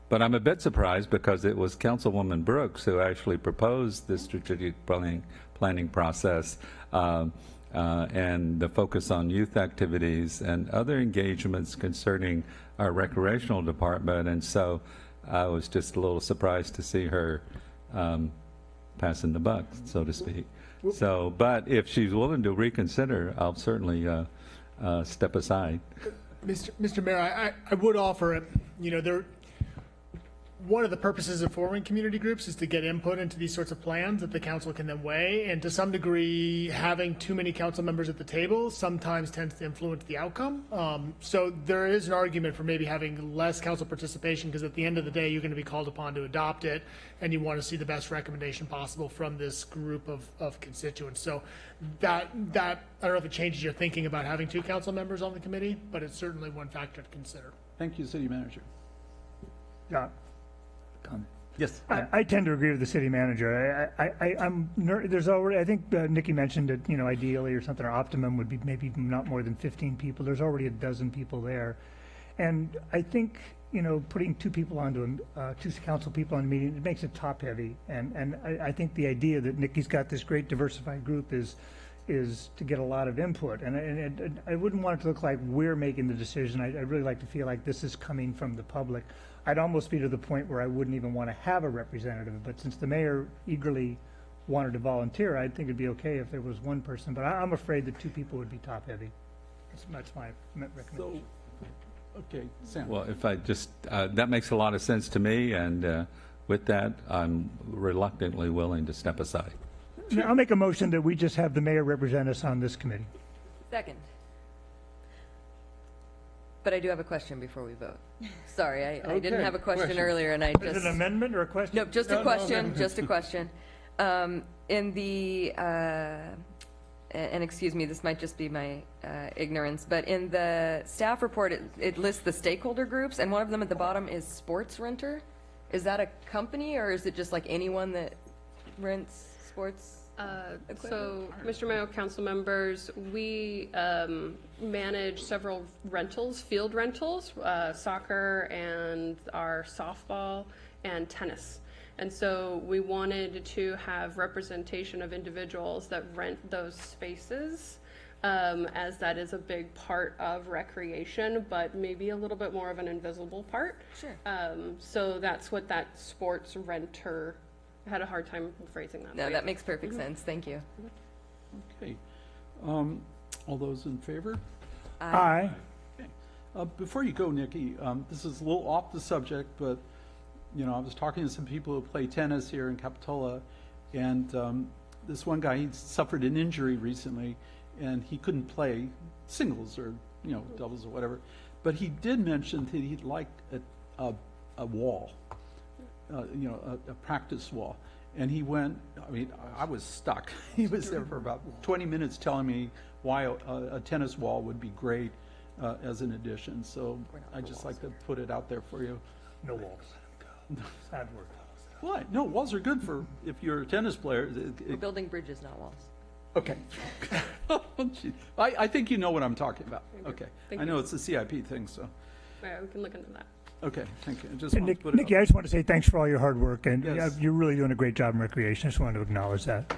[SPEAKER 7] but I'm a bit surprised because it was Councilwoman Brooks who actually proposed the strategic planning planning process um, uh, and the focus on youth activities and other engagements concerning our recreational department. And so I was just a little surprised to see her um, passing the buck, so to speak. So, but if she's willing to reconsider, I'll certainly uh, uh, step aside.
[SPEAKER 11] Mr. Mr. Mayor, I, I- would offer it, you know, there, one of the purposes of forming community groups is to get input into these sorts of plans that the council can then weigh. And to some degree, having too many council members at the table sometimes tends to influence the outcome. Um, so there is an argument for maybe having less council participation because at the end of the day, you're going to be called upon to adopt it and you want to see the best recommendation possible from this group of, of constituents. So that, that, I don't know if it changes your thinking about having two council members on the committee, but it's certainly one factor to consider.
[SPEAKER 1] Thank you, city manager.
[SPEAKER 10] Yeah. Comment.
[SPEAKER 1] Yes.
[SPEAKER 10] I, I tend to agree with the city manager. I, I, I, I'm, ner- there's already, I think uh, Nikki mentioned that, you know, ideally or something, our optimum would be maybe not more than 15 people. There's already a dozen people there. And I think, you know, putting two people onto, a- uh, two council people on a meeting, it makes it top-heavy. And, and I, I think the idea that Nikki's got this great diversified group is, is to get a lot of input. And, I- and, and I wouldn't want it to look like we're making the decision. I, I'd really like to feel like this is coming from the public. I'd almost be to the point where I wouldn't even want to have a representative, but since the mayor eagerly wanted to volunteer, I think it'd be okay if there was one person, but I, I'm afraid that two people would be top-heavy. That's, that's my me-
[SPEAKER 1] So,
[SPEAKER 10] recommendation.
[SPEAKER 1] okay, Sam.
[SPEAKER 7] Well, if I just, uh, that makes a lot of sense to me, and uh, with that, I'm reluctantly willing to step aside.
[SPEAKER 10] Now, I'll make a motion that we just have the mayor represent us on this committee.
[SPEAKER 12] Second. But I do have a question before we vote. [laughs] Sorry, I, I didn't
[SPEAKER 10] Okay,
[SPEAKER 12] have a question
[SPEAKER 10] question.
[SPEAKER 12] earlier and I
[SPEAKER 10] Is
[SPEAKER 12] just.
[SPEAKER 10] it an amendment or a question?
[SPEAKER 12] Nope, just a
[SPEAKER 10] No, no,
[SPEAKER 12] question,
[SPEAKER 10] no.
[SPEAKER 12] just a question. Um, in the, uh, a- and excuse me, this might just be my uh, ignorance, but in the staff report, it, it lists the stakeholder groups, and one of them at the bottom is sports renter. Is that a company, or is it just like anyone that rents sports?
[SPEAKER 17] Uh, So, Mr. Mayo, council members, we um, manage several rentals, field rentals, uh, soccer and our softball and tennis. And so we wanted to have representation of individuals that rent those spaces, um, as that is a big part of recreation, but maybe a little bit more of an invisible part.
[SPEAKER 12] Sure.
[SPEAKER 17] Um, So that's what that sports renter, I had a hard time phrasing that.
[SPEAKER 12] No,
[SPEAKER 17] for you.
[SPEAKER 12] that makes perfect
[SPEAKER 17] Mhm.
[SPEAKER 12] sense, thank you.
[SPEAKER 1] Okay. Um, All those in favor?
[SPEAKER 10] Aye.
[SPEAKER 1] Uh, Before you go, Nikki, um, this is a little off the subject, but, you know, I was talking to some people who play tennis here in Capitola, and um, this one guy, he suffered an injury recently, and he couldn't play singles or, you know, doubles or whatever. But he did mention that he'd like a, a, a wall, uh, you know, a, a practice wall. And he went, I mean, I was stuck. [laughs] He was there for about 20 minutes telling me why a, a tennis wall would be great uh, as an addition. So I'd just like to put it out there for you.
[SPEAKER 10] No walls. Sad word.
[SPEAKER 1] Why? No, walls are good for, if you're a tennis player. it-
[SPEAKER 12] We're
[SPEAKER 1] it-
[SPEAKER 12] building bridges, not walls.
[SPEAKER 1] Okay. Gee, [laughs] I, I think you know what I'm talking about. Okay.
[SPEAKER 17] Thank
[SPEAKER 1] I know
[SPEAKER 17] you.
[SPEAKER 1] it's a CIP thing, so,
[SPEAKER 17] Yeah, we can look into that.
[SPEAKER 1] Okay, thank you. I just
[SPEAKER 10] And
[SPEAKER 1] wanted to
[SPEAKER 10] Nick-
[SPEAKER 1] put it
[SPEAKER 10] Nikki,
[SPEAKER 1] out.
[SPEAKER 10] I just want to say thanks for all your hard work, and uh,
[SPEAKER 1] Yes.
[SPEAKER 10] you're really doing a great job in recreation. I just wanted to acknowledge that.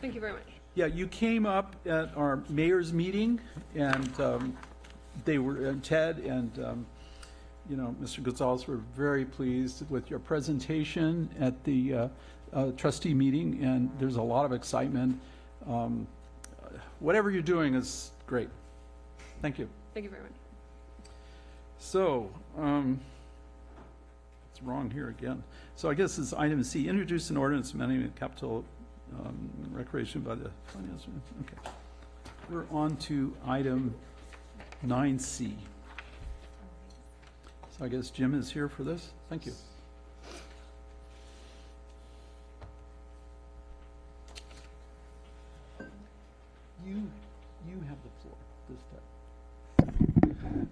[SPEAKER 17] Thank you very much.
[SPEAKER 1] Yeah, you came up at our mayor's meeting, and um, they were, and Ted and, um, you know, Mr. Gonzalez were very pleased with your presentation at the uh, uh, trustee meeting, and there's a lot of excitement. Um, Whatever you're doing is great. Thank you.
[SPEAKER 17] Thank you very much.
[SPEAKER 1] So, um, it's wrong here again. So I guess it's item C, introduce an ordinance amending the capital um, recreation by the finance. Okay. We're on to item nine C. So I guess Jim is here for this. Thank you. You, you have the floor this time.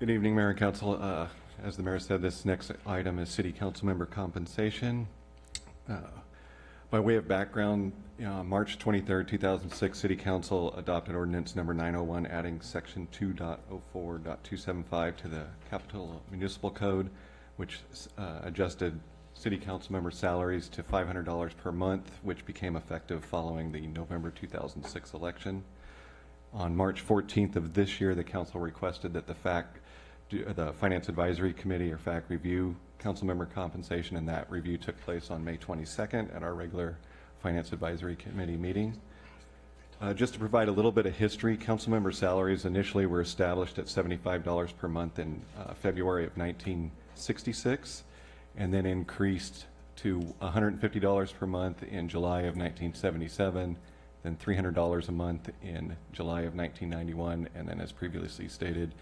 [SPEAKER 5] Good evening, Mayor and Council. Uh, As the mayor said, this next item is city council member compensation. Uh, By way of background, uh, March 23rd, 2006, City Council adopted ordinance number 901, adding section 2.04.275 to the Capitola Municipal Code, which uh, adjusted city council member salaries to $500 per month, which became effective following the November 2006 election. On March 14th of this year, the council requested that the FAC, the Finance Advisory Committee, or FAC, review council member compensation, and that review took place on May 22nd at our regular Finance Advisory Committee meeting. Uh, Just to provide a little bit of history, council member salaries initially were established at $75 per month in uh, February of 1966, and then increased to $150 per month in July of 1977, then $300 a month in July of 1991, and then as previously stated,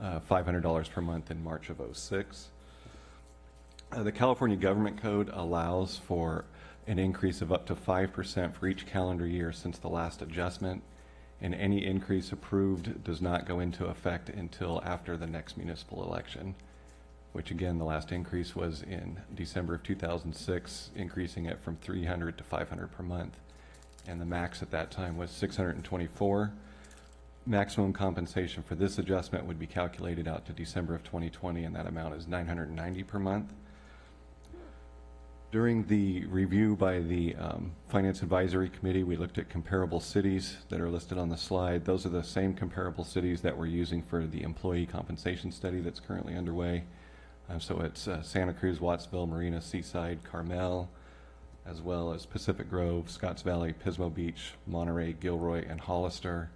[SPEAKER 5] uh, $500 per month in March of '06. Uh, The California Government Code allows for an increase of up to 5% for each calendar year since the last adjustment, and any increase approved does not go into effect until after the next municipal election, which again, the last increase was in December of 2006, increasing it from 300 to 500 per month. And the max at that time was 624. Maximum compensation for this adjustment would be calculated out to December of 2020, and that amount is 990 per month. During the review by the um, Finance Advisory Committee, we looked at comparable cities that are listed on the slide. Those are the same comparable cities that we're using for the employee compensation study that's currently underway. Uh, So it's uh, Santa Cruz, Watsonville, Marina, Seaside, Carmel, as well as Pacific Grove, Scotts Valley, Pismo Beach, Monterey, Gilroy, and Hollister.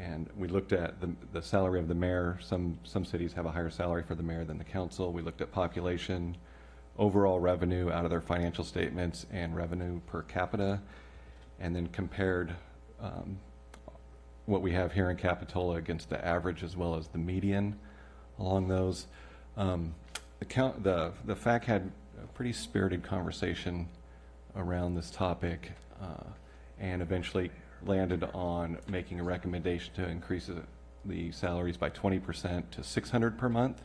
[SPEAKER 5] And we looked at the, the salary of the mayor. Some, some cities have a higher salary for the mayor than the council. We looked at population, overall revenue out of their financial statements, and revenue per capita, and then compared um, what we have here in Capitola against the average as well as the median along those. Um, The count, the, the FAC had a pretty spirited conversation around this topic uh, and eventually landed on making a recommendation to increase the- salaries by 20% to 600 per month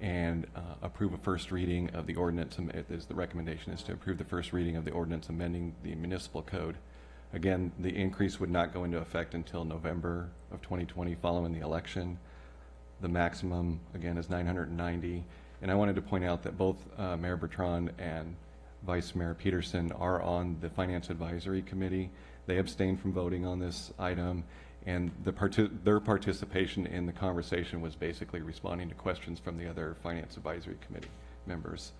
[SPEAKER 5] and uh, approve a first reading of the ordinance, it is, the recommendation is to approve the first reading of the ordinance amending the municipal code. Again, the increase would not go into effect until November of 2020 following the election. The maximum, again, is 990. And I wanted to point out that both uh, Mayor Bertrand and Vice Mayor Petersen are on the Finance Advisory Committee. They abstained from voting on this item, and the their participation in the conversation was basically responding to questions from the other Finance Advisory Committee members.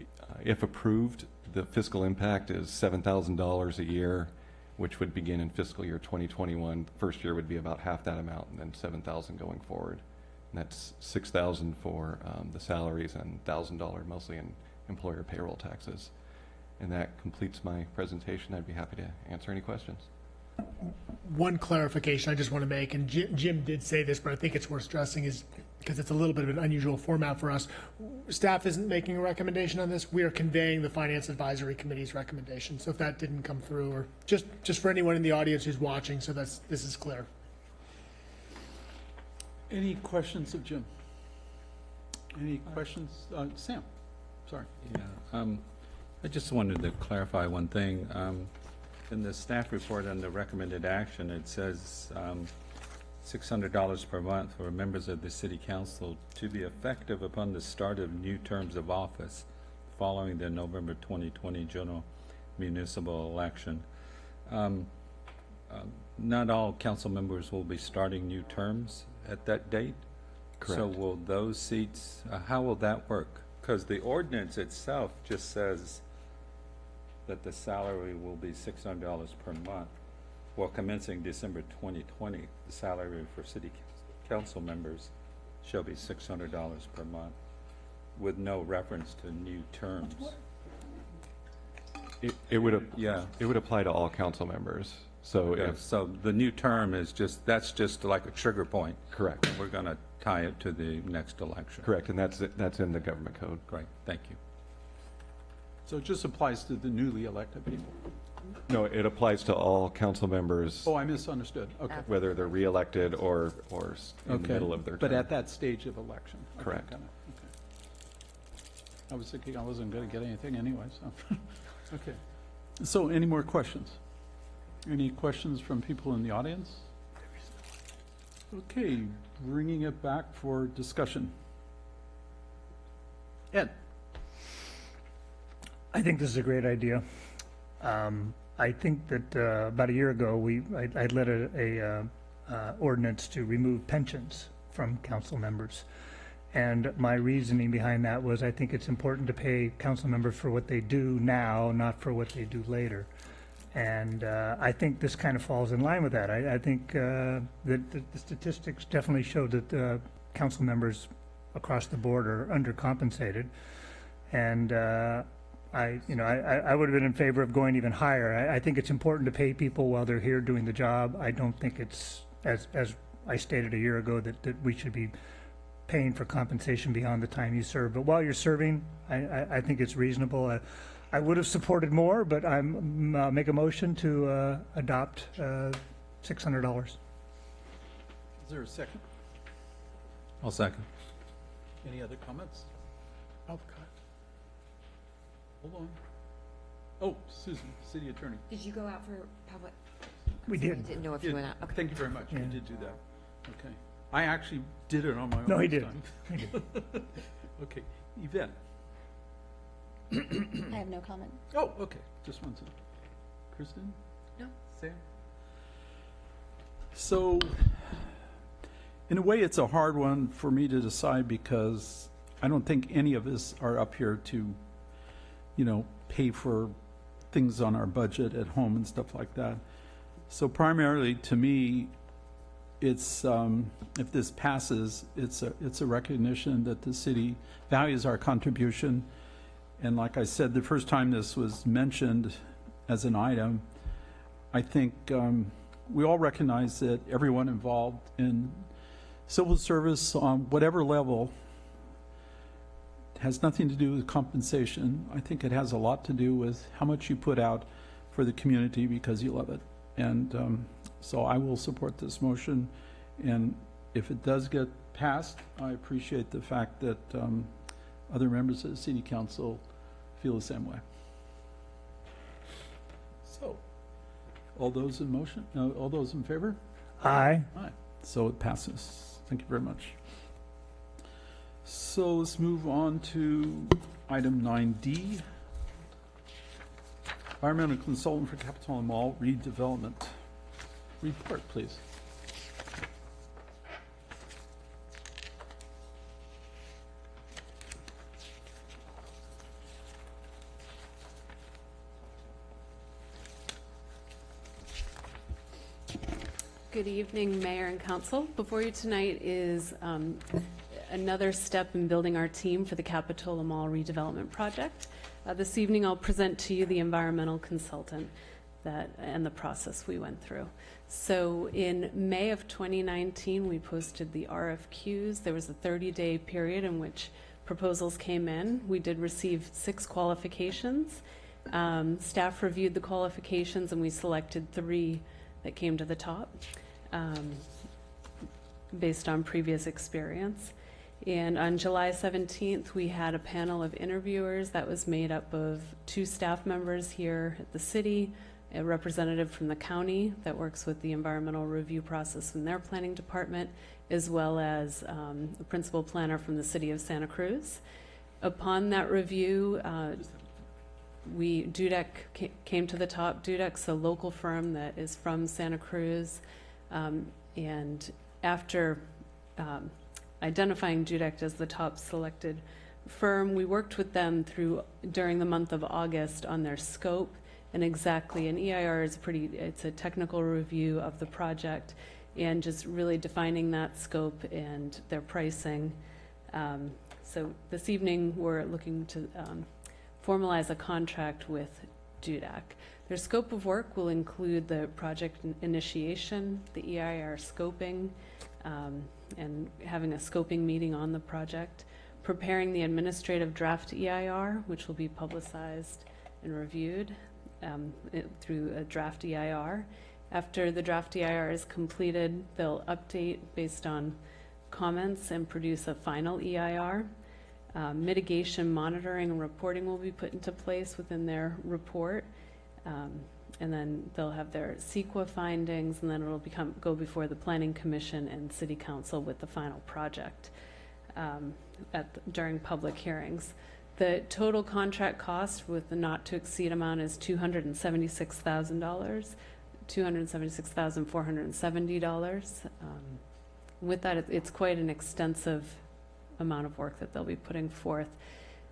[SPEAKER 5] Uh, If approved, the fiscal impact is $7,000 a year, which would begin in fiscal year 2021. First year would be about half that amount, and then 7,000 going forward. And that's 6,000 for um, the salaries and $1,000 mostly in employer payroll taxes. And that completes my presentation. I'd be happy to answer any questions.
[SPEAKER 11] One clarification I just want to make, and Jim, Jim did say this, but I think it's worth stressing is, because it's a little bit of an unusual format for us, staff isn't making a recommendation on this. We are conveying the Finance Advisory Committee's recommendation. So if that didn't come through, or just, just for anyone in the audience who's watching, so that's, this is clear.
[SPEAKER 1] Any questions of Jim? Any questions? Uh, Sam, sorry.
[SPEAKER 7] Yeah, um, I just wanted to clarify one thing. Um, in the staff report on the recommended action, it says, um, six hundred dollars per month for members of the city council to be effective upon the start of new terms of office following the November twenty twenty general municipal election. Um, um, not all council members will be starting new terms at that date.
[SPEAKER 5] Correct.
[SPEAKER 7] So will those seats, uh, how will that work? Because the ordinance itself just says that the salary will be six hundred dollars per month. Well, commencing December twenty twenty, the salary for city council members shall be six hundred dollars per month with no reference to new terms.
[SPEAKER 5] It, it would, ap-
[SPEAKER 7] Yeah.
[SPEAKER 5] it would apply to all council members. So
[SPEAKER 7] Yeah,
[SPEAKER 5] if,
[SPEAKER 7] So the new term is just, that's just like a trigger point.
[SPEAKER 5] correct,
[SPEAKER 7] we're going to tie it to the next election.
[SPEAKER 5] correct, and that's, that's in the government code.
[SPEAKER 7] Great, thank you.
[SPEAKER 1] So it just applies to the newly elected people?
[SPEAKER 5] No, it applies to all council members,
[SPEAKER 1] Oh, I misunderstood. Okay.
[SPEAKER 5] whether they're reelected or, or s- in the
[SPEAKER 1] Okay.
[SPEAKER 5] middle of their term.
[SPEAKER 1] But at that stage of election? Okay,
[SPEAKER 5] Correct.
[SPEAKER 1] got it. Okay. I was thinking I wasn't going to get anything anyway, so, [laughs] okay. So any more questions? Any questions from people in the audience? Okay, bringing it back for discussion. Ed?
[SPEAKER 10] I think this is a great idea. Um, I think that uh, about a year ago, we, I I led a, a uh, uh, ordinance to remove pensions from council members. And my reasoning behind that was I think it's important to pay council members for what they do now, not for what they do later. And uh, I think this kind of falls in line with that. I, I think uh, that that the statistics definitely show that uh, council members across the board are undercompensated. And I, you know, I, I- I would have been in favor of going even higher. I, I think it's important to pay people while they're here doing the job. I don't think it's, as, as I stated a year ago, that, that we should be paying for compensation beyond the time you serve. But while you're serving, I, I, I think it's reasonable. I, I would have supported more, but I'm, uh, make a motion to, uh, adopt, uh, six hundred dollars.
[SPEAKER 1] Is there a second?
[SPEAKER 7] I'll second.
[SPEAKER 1] Any other comments?
[SPEAKER 11] Oh, God.
[SPEAKER 1] Hold on. Oh, Susan, city attorney.
[SPEAKER 18] Did you go out for public?
[SPEAKER 10] We
[SPEAKER 18] Sorry, I
[SPEAKER 10] did.
[SPEAKER 18] didn't know if you
[SPEAKER 1] Did-
[SPEAKER 18] went out. Okay.
[SPEAKER 1] Thank you very much. You
[SPEAKER 10] Yeah.
[SPEAKER 1] did do that. Okay. I actually did it on my own.
[SPEAKER 10] No, he
[SPEAKER 1] this
[SPEAKER 10] did.
[SPEAKER 1] time.
[SPEAKER 10] He did. [laughs]
[SPEAKER 1] Okay, Yvette.
[SPEAKER 9] I have no comment.
[SPEAKER 1] Oh, okay, just one second. Kristen?
[SPEAKER 18] No.
[SPEAKER 1] Sam? So, in a way, it's a hard one for me to decide because I don't think any of us are up here to, you know, pay for things on our budget at home and stuff like that. So primarily, to me, it's, um, if this passes, it's a, it's a recognition that the city values our contribution. And like I said, the first time this was mentioned as an item, I think, um, we all recognize that everyone involved in civil service on whatever level has nothing to do with compensation. I think it has a lot to do with how much you put out for the community because you love it. And um, so I will support this motion. And if it does get passed, I appreciate the fact that um, other members of the city council feel the same way. So, all those in motion, no, all those in favor?
[SPEAKER 10] Aye.
[SPEAKER 1] Aye. So it passes. Thank you very much. So let's move on to item 9D. Environmental consultant for Capitola Mall redevelopment. Report, please.
[SPEAKER 18] Good evening, Mayor and Council. Before you tonight is um, another step in building our team for the Capitola Mall redevelopment project. Uh, This evening, I'll present to you the environmental consultant that, and the process we went through. So in May of 2019, we posted the RFQs. There was a 30-day period in which proposals came in. We did receive six qualifications. Um, Staff reviewed the qualifications, and we selected three that came to the top um, based on previous experience. And on July 17th, we had a panel of interviewers that was made up of two staff members here at the city, a representative from the county that works with the environmental review process in their planning department, as well as um, a principal planner from the city of Santa Cruz. Upon that review, uh, we, Dudek came to the top. Dudek's a local firm that is from Santa Cruz. Um, and after um, identifying Dudek as the top selected firm, we worked with them through during the month of August on their scope and exactly. An EIR is a pretty, it's a technical review of the project and just really defining that scope and their pricing. Um, so this evening, we're looking to um, formalize a contract with Dudek. Their scope of work will include the project initiation, the EIR scoping, um, and having a scoping meeting on the project, preparing the administrative draft EIR, which will be publicized and reviewed um, it- through a draft EIR. After the draft EIR is completed, they'll update based on comments and produce a final EIR. Uh, Mitigation monitoring and reporting will be put into place within their report. Um, And then they'll have their CEQA findings, and then it'll become, go before the Planning Commission and City Council with the final project um, at, the- during public hearings. The total contract cost with the not-to-exceed amount is $276,000, $276,470. Um, With that, it- it's quite an extensive amount of work that they'll be putting forth.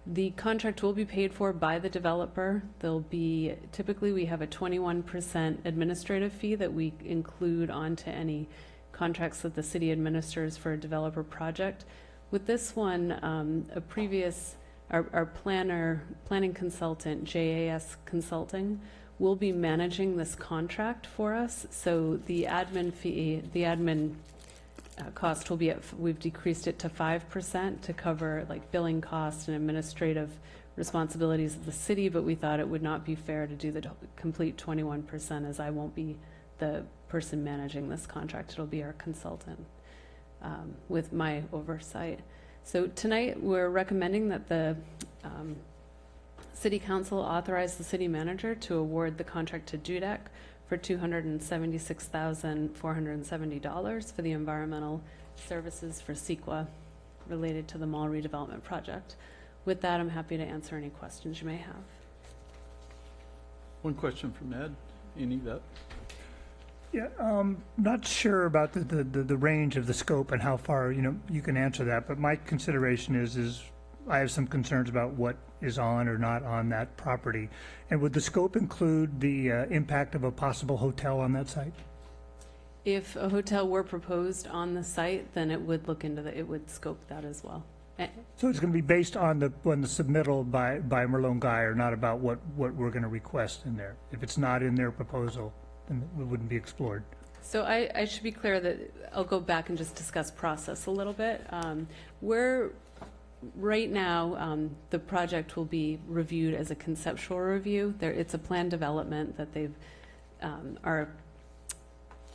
[SPEAKER 18] The contract will be paid for by the developer. There'll be, typically, we have a 21% administrative fee that we include onto any contracts that the city administers for a developer project. With this one, um, a previous, our our planner, planning consultant, JAS Consulting, will be managing this contract for us. So the admin fee, the admin uh, cost will be at, we've decreased it to 5% to cover like billing costs and administrative responsibilities of the city, but we thought it would not be fair to do the complete 21% as I won't be the person managing this contract. It'll be our consultant um, with my oversight. So tonight, we're recommending that the um, city council authorize the city manager to award the contract to Dudek for $276,470 for the environmental services for CEQA related to the mall redevelopment project. With that, I'm happy to answer any questions you may have.
[SPEAKER 1] One question from Ed. Any that?
[SPEAKER 10] Yeah, um, not sure about the, the, the, the range of the scope and how far, you know, you can answer that, but my consideration is, is I have some concerns about what is on or not on that property. And would the scope include the uh, impact of a possible hotel on that site?
[SPEAKER 18] If a hotel were proposed on the site, then it would look into the, it would scope that as well.
[SPEAKER 10] So it's going to be based on the, on the submittal by, by Merlone Geier, not about what, what we're going to request in there. If it's not in their proposal, then it wouldn't be explored.
[SPEAKER 18] So I, I should be clear that I'll go back and just discuss process a little bit. Um, We're, right now, um, the project will be reviewed as a conceptual review. There, it's a plan development that they've, um, are,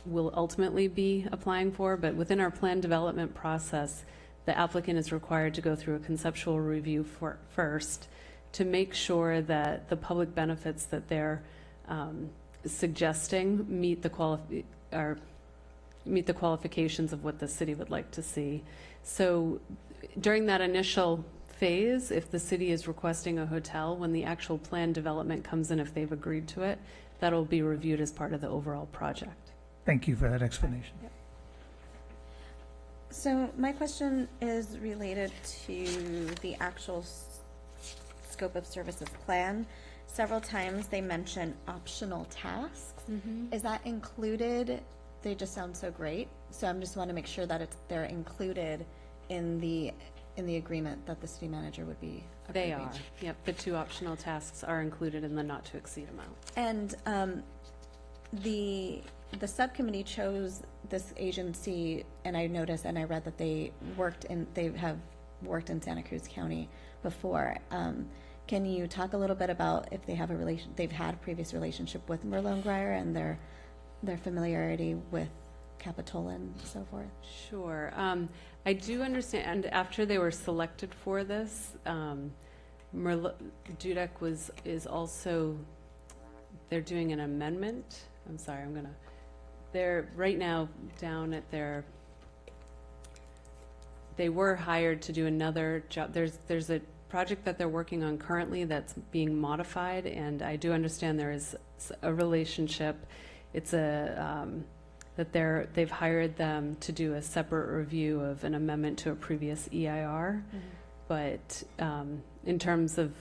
[SPEAKER 18] will ultimately be applying for, but within our plan development process, the applicant is required to go through a conceptual review for, first to make sure that the public benefits that they're um, suggesting meet the quali- are, meet the qualifications of what the city would like to see. So during that initial phase, if the city is requesting a hotel, when the actual plan development comes in, if they've agreed to it, that'll be reviewed as part of the overall project.
[SPEAKER 10] Thank you for that explanation.
[SPEAKER 9] So my question is related to the actual s- scope of services plan. Several times they mention optional tasks. Mm-hmm. Is that included? They just sound so great. So I'm just want to make sure that it's, they're included in the, in the agreement that the city manager would be
[SPEAKER 18] They are, yep, the two optional tasks are included in the not-to-exceed amount.
[SPEAKER 9] And um, the, the subcommittee chose this agency, and I noticed, and I read that they worked in, they have worked in Santa Cruz County before. Um, Can you talk a little bit about if they have a relation, they've had a previous relationship with Merlone Geier and their, their familiarity with Capitola and so forth?
[SPEAKER 18] Sure. Um, I do understand, after they were selected for this, um, Merlo- Dudek was, is also, they're doing an amendment. I'm sorry, I'm gonna, they're right now down at their, they were hired to do another job. There's, there's a project that they're working on currently that's being modified, and I do understand there is a relationship. It's a, um, that they're, they've hired them to do a separate review of an amendment to a previous EIR. But um, in terms of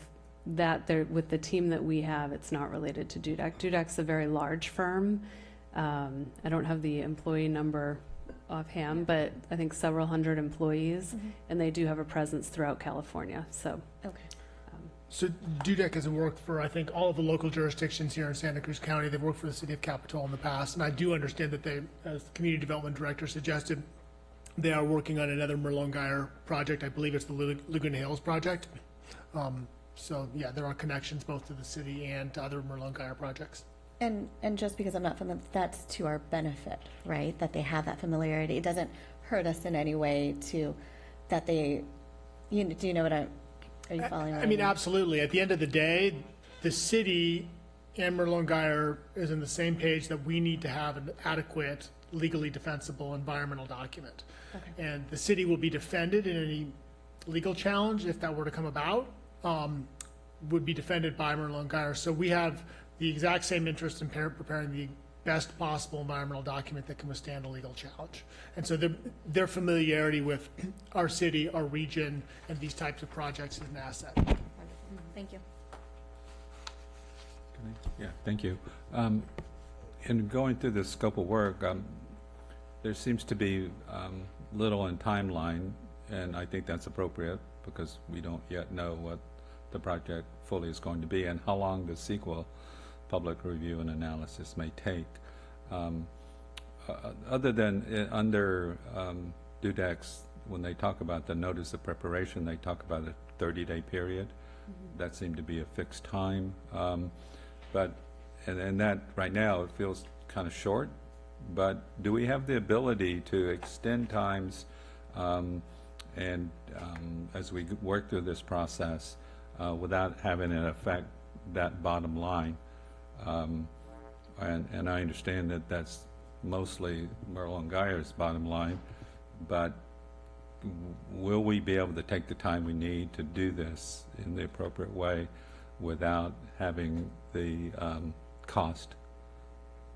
[SPEAKER 18] that, there, with the team that we have, it's not related to Dudek. Dudek's a very large firm. Um, I don't have the employee number offhand, but I think several hundred employees,
[SPEAKER 9] Mhm.
[SPEAKER 18] and they do have a presence throughout California, so.
[SPEAKER 9] Okay.
[SPEAKER 11] So Dudek has worked for, I think, all of the local jurisdictions here in Santa Cruz County. They've worked for the city of Capitola in the past, and I do understand that they, as the community development director suggested, they are working on another Merlone Geier project. I believe it's the Lag- Laguna Hills project. Um, So, yeah, there are connections both to the city and to other Merlone Geier projects.
[SPEAKER 9] And, and just because I'm not familiar, that's to our benefit, right? That they have that familiarity. It doesn't hurt us in any way to, that they, you, do you know what I, are you following? what
[SPEAKER 11] I mean, absolutely. At the end of the day, the city and Merlone Geier is on the same page that we need to have an adequate, legally defensible environmental document.
[SPEAKER 9] Okay.
[SPEAKER 11] And the city will be defended in any legal challenge, if that were to come about, um, would be defended by Merlone Geier. So we have the exact same interest in preparing the best possible environmental document that can withstand a legal challenge. And so their, their familiarity with [clears throat] our city, our region, and these types of projects is an asset.
[SPEAKER 9] Thank you.
[SPEAKER 7] Yeah, thank you. Um, In going through the scope of work, um, there seems to be um, little in timeline, and I think that's appropriate because we don't yet know what the project fully is going to be and how long the CEQA public review and analysis may take. Um, uh, Other than uh, under um, Dudek's, when they talk about the notice of preparation, they talk about a 30-day period. That seemed to be a fixed time. Um, But, and, and that, right now, it feels kind of short, but do we have the ability to extend times um, and, um, as we work through this process, uh, without having it affect that bottom line? Um, And, and I understand that that's mostly Merlone Geier's bottom line, but will we be able to take the time we need to do this in the appropriate way without having the um, cost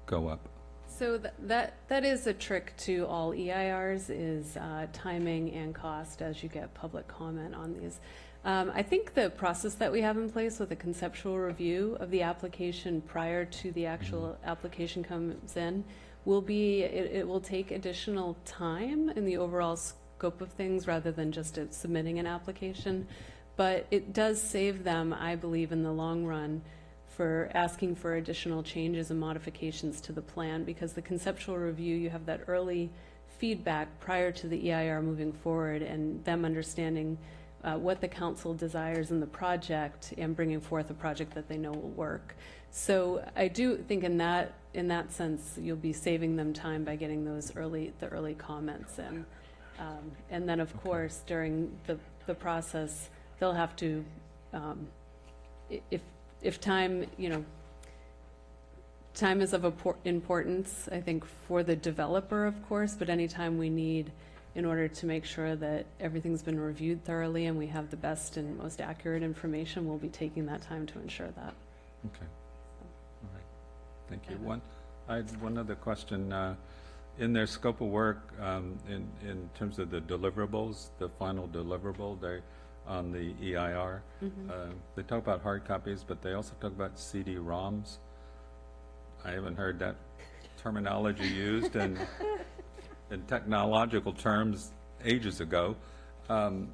[SPEAKER 7] go up?
[SPEAKER 18] So th- that, that is a trick to all EIRs, is uh, timing and cost as you get public comment on these. Um, I think the process that we have in place with a conceptual review of the application prior to the actual application comes in will be, it, it will take additional time in the overall scope of things rather than just it submitting an application. But it does save them, I believe, in the long run, for asking for additional changes and modifications to the plan, because the conceptual review, you have that early feedback prior to the EIR moving forward, and them understanding uh, what the council desires in the project and bringing forth a project that they know will work. So I do think in that, in that sense, you'll be saving them time by getting those early, the early comments in. Um, And then, of course, during the, the process, they'll have to, um, if, if time, you know, time is of importance, I think, for the developer, of course, but anytime we need, in order to make sure that everything's been reviewed thoroughly and we have the best and most accurate information, we'll be taking that time to ensure that.
[SPEAKER 7] Okay. All right. Thank you. One, I had one other question. Uh, In their scope of work, um, in, in terms of the deliverables, the final deliverable, they, on the EIR,
[SPEAKER 18] Mhm.
[SPEAKER 7] uh, they talk about hard copies, but they also talk about CD-ROMs. I haven't heard that terminology used in, [laughs] in technological terms ages ago. Um,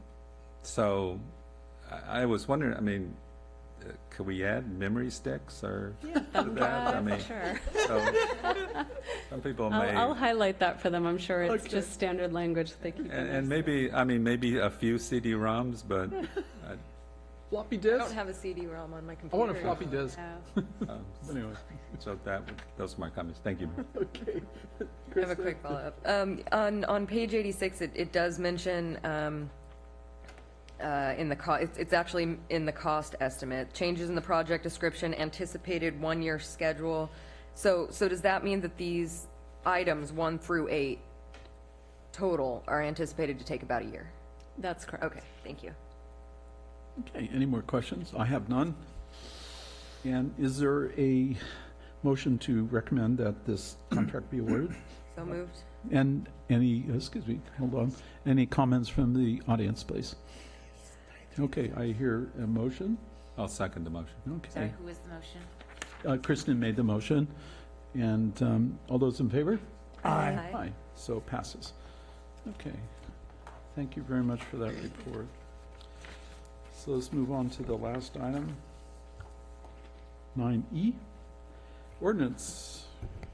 [SPEAKER 7] So I, I was wondering, I mean, uh, could we add memory sticks or to that? I mean,
[SPEAKER 18] Sure.
[SPEAKER 7] so some people may.
[SPEAKER 18] I'll, I'll highlight that for them. I'm sure it's
[SPEAKER 7] Okay.
[SPEAKER 18] just standard language they keep in
[SPEAKER 7] And,
[SPEAKER 18] there.
[SPEAKER 7] and maybe, I mean, maybe a few CD-ROMs, but, [laughs] uh,
[SPEAKER 1] Floppy
[SPEAKER 12] I
[SPEAKER 1] disk?
[SPEAKER 12] don't have a CD-ROM on my computer.
[SPEAKER 1] I
[SPEAKER 12] computer.
[SPEAKER 1] want a floppy disk.
[SPEAKER 7] um, [laughs]
[SPEAKER 1] Anyway.
[SPEAKER 7] so that, those are my comments. Thank you. [laughs]
[SPEAKER 1] Okay.
[SPEAKER 12] I have a quick follow-up. Um, on, on page eighty-six, it, it does mention, um, uh, in the co, it's, it's actually in the cost estimate, changes in the project description, anticipated one-year schedule. So, so does that mean that these items, one through eight, total, are anticipated to take about a year?
[SPEAKER 18] That's correct.
[SPEAKER 12] Okay, thank you.
[SPEAKER 1] Okay, any more questions? I have none. And is there a motion to recommend that this [clears throat] contract be awarded?
[SPEAKER 12] So moved?
[SPEAKER 1] And any, excuse me, hold on, any comments from the audience, please? Okay, I hear a motion.
[SPEAKER 7] I'll second the motion.
[SPEAKER 1] Okay.
[SPEAKER 2] Sorry, who was the motion?
[SPEAKER 1] Uh, Kristen made the motion, and um, all those in favor?
[SPEAKER 10] Aye.
[SPEAKER 12] Aye.
[SPEAKER 1] Aye, so passes. Okay, thank you very much for that report. So let's move on to the last item. Nine E, ordinance,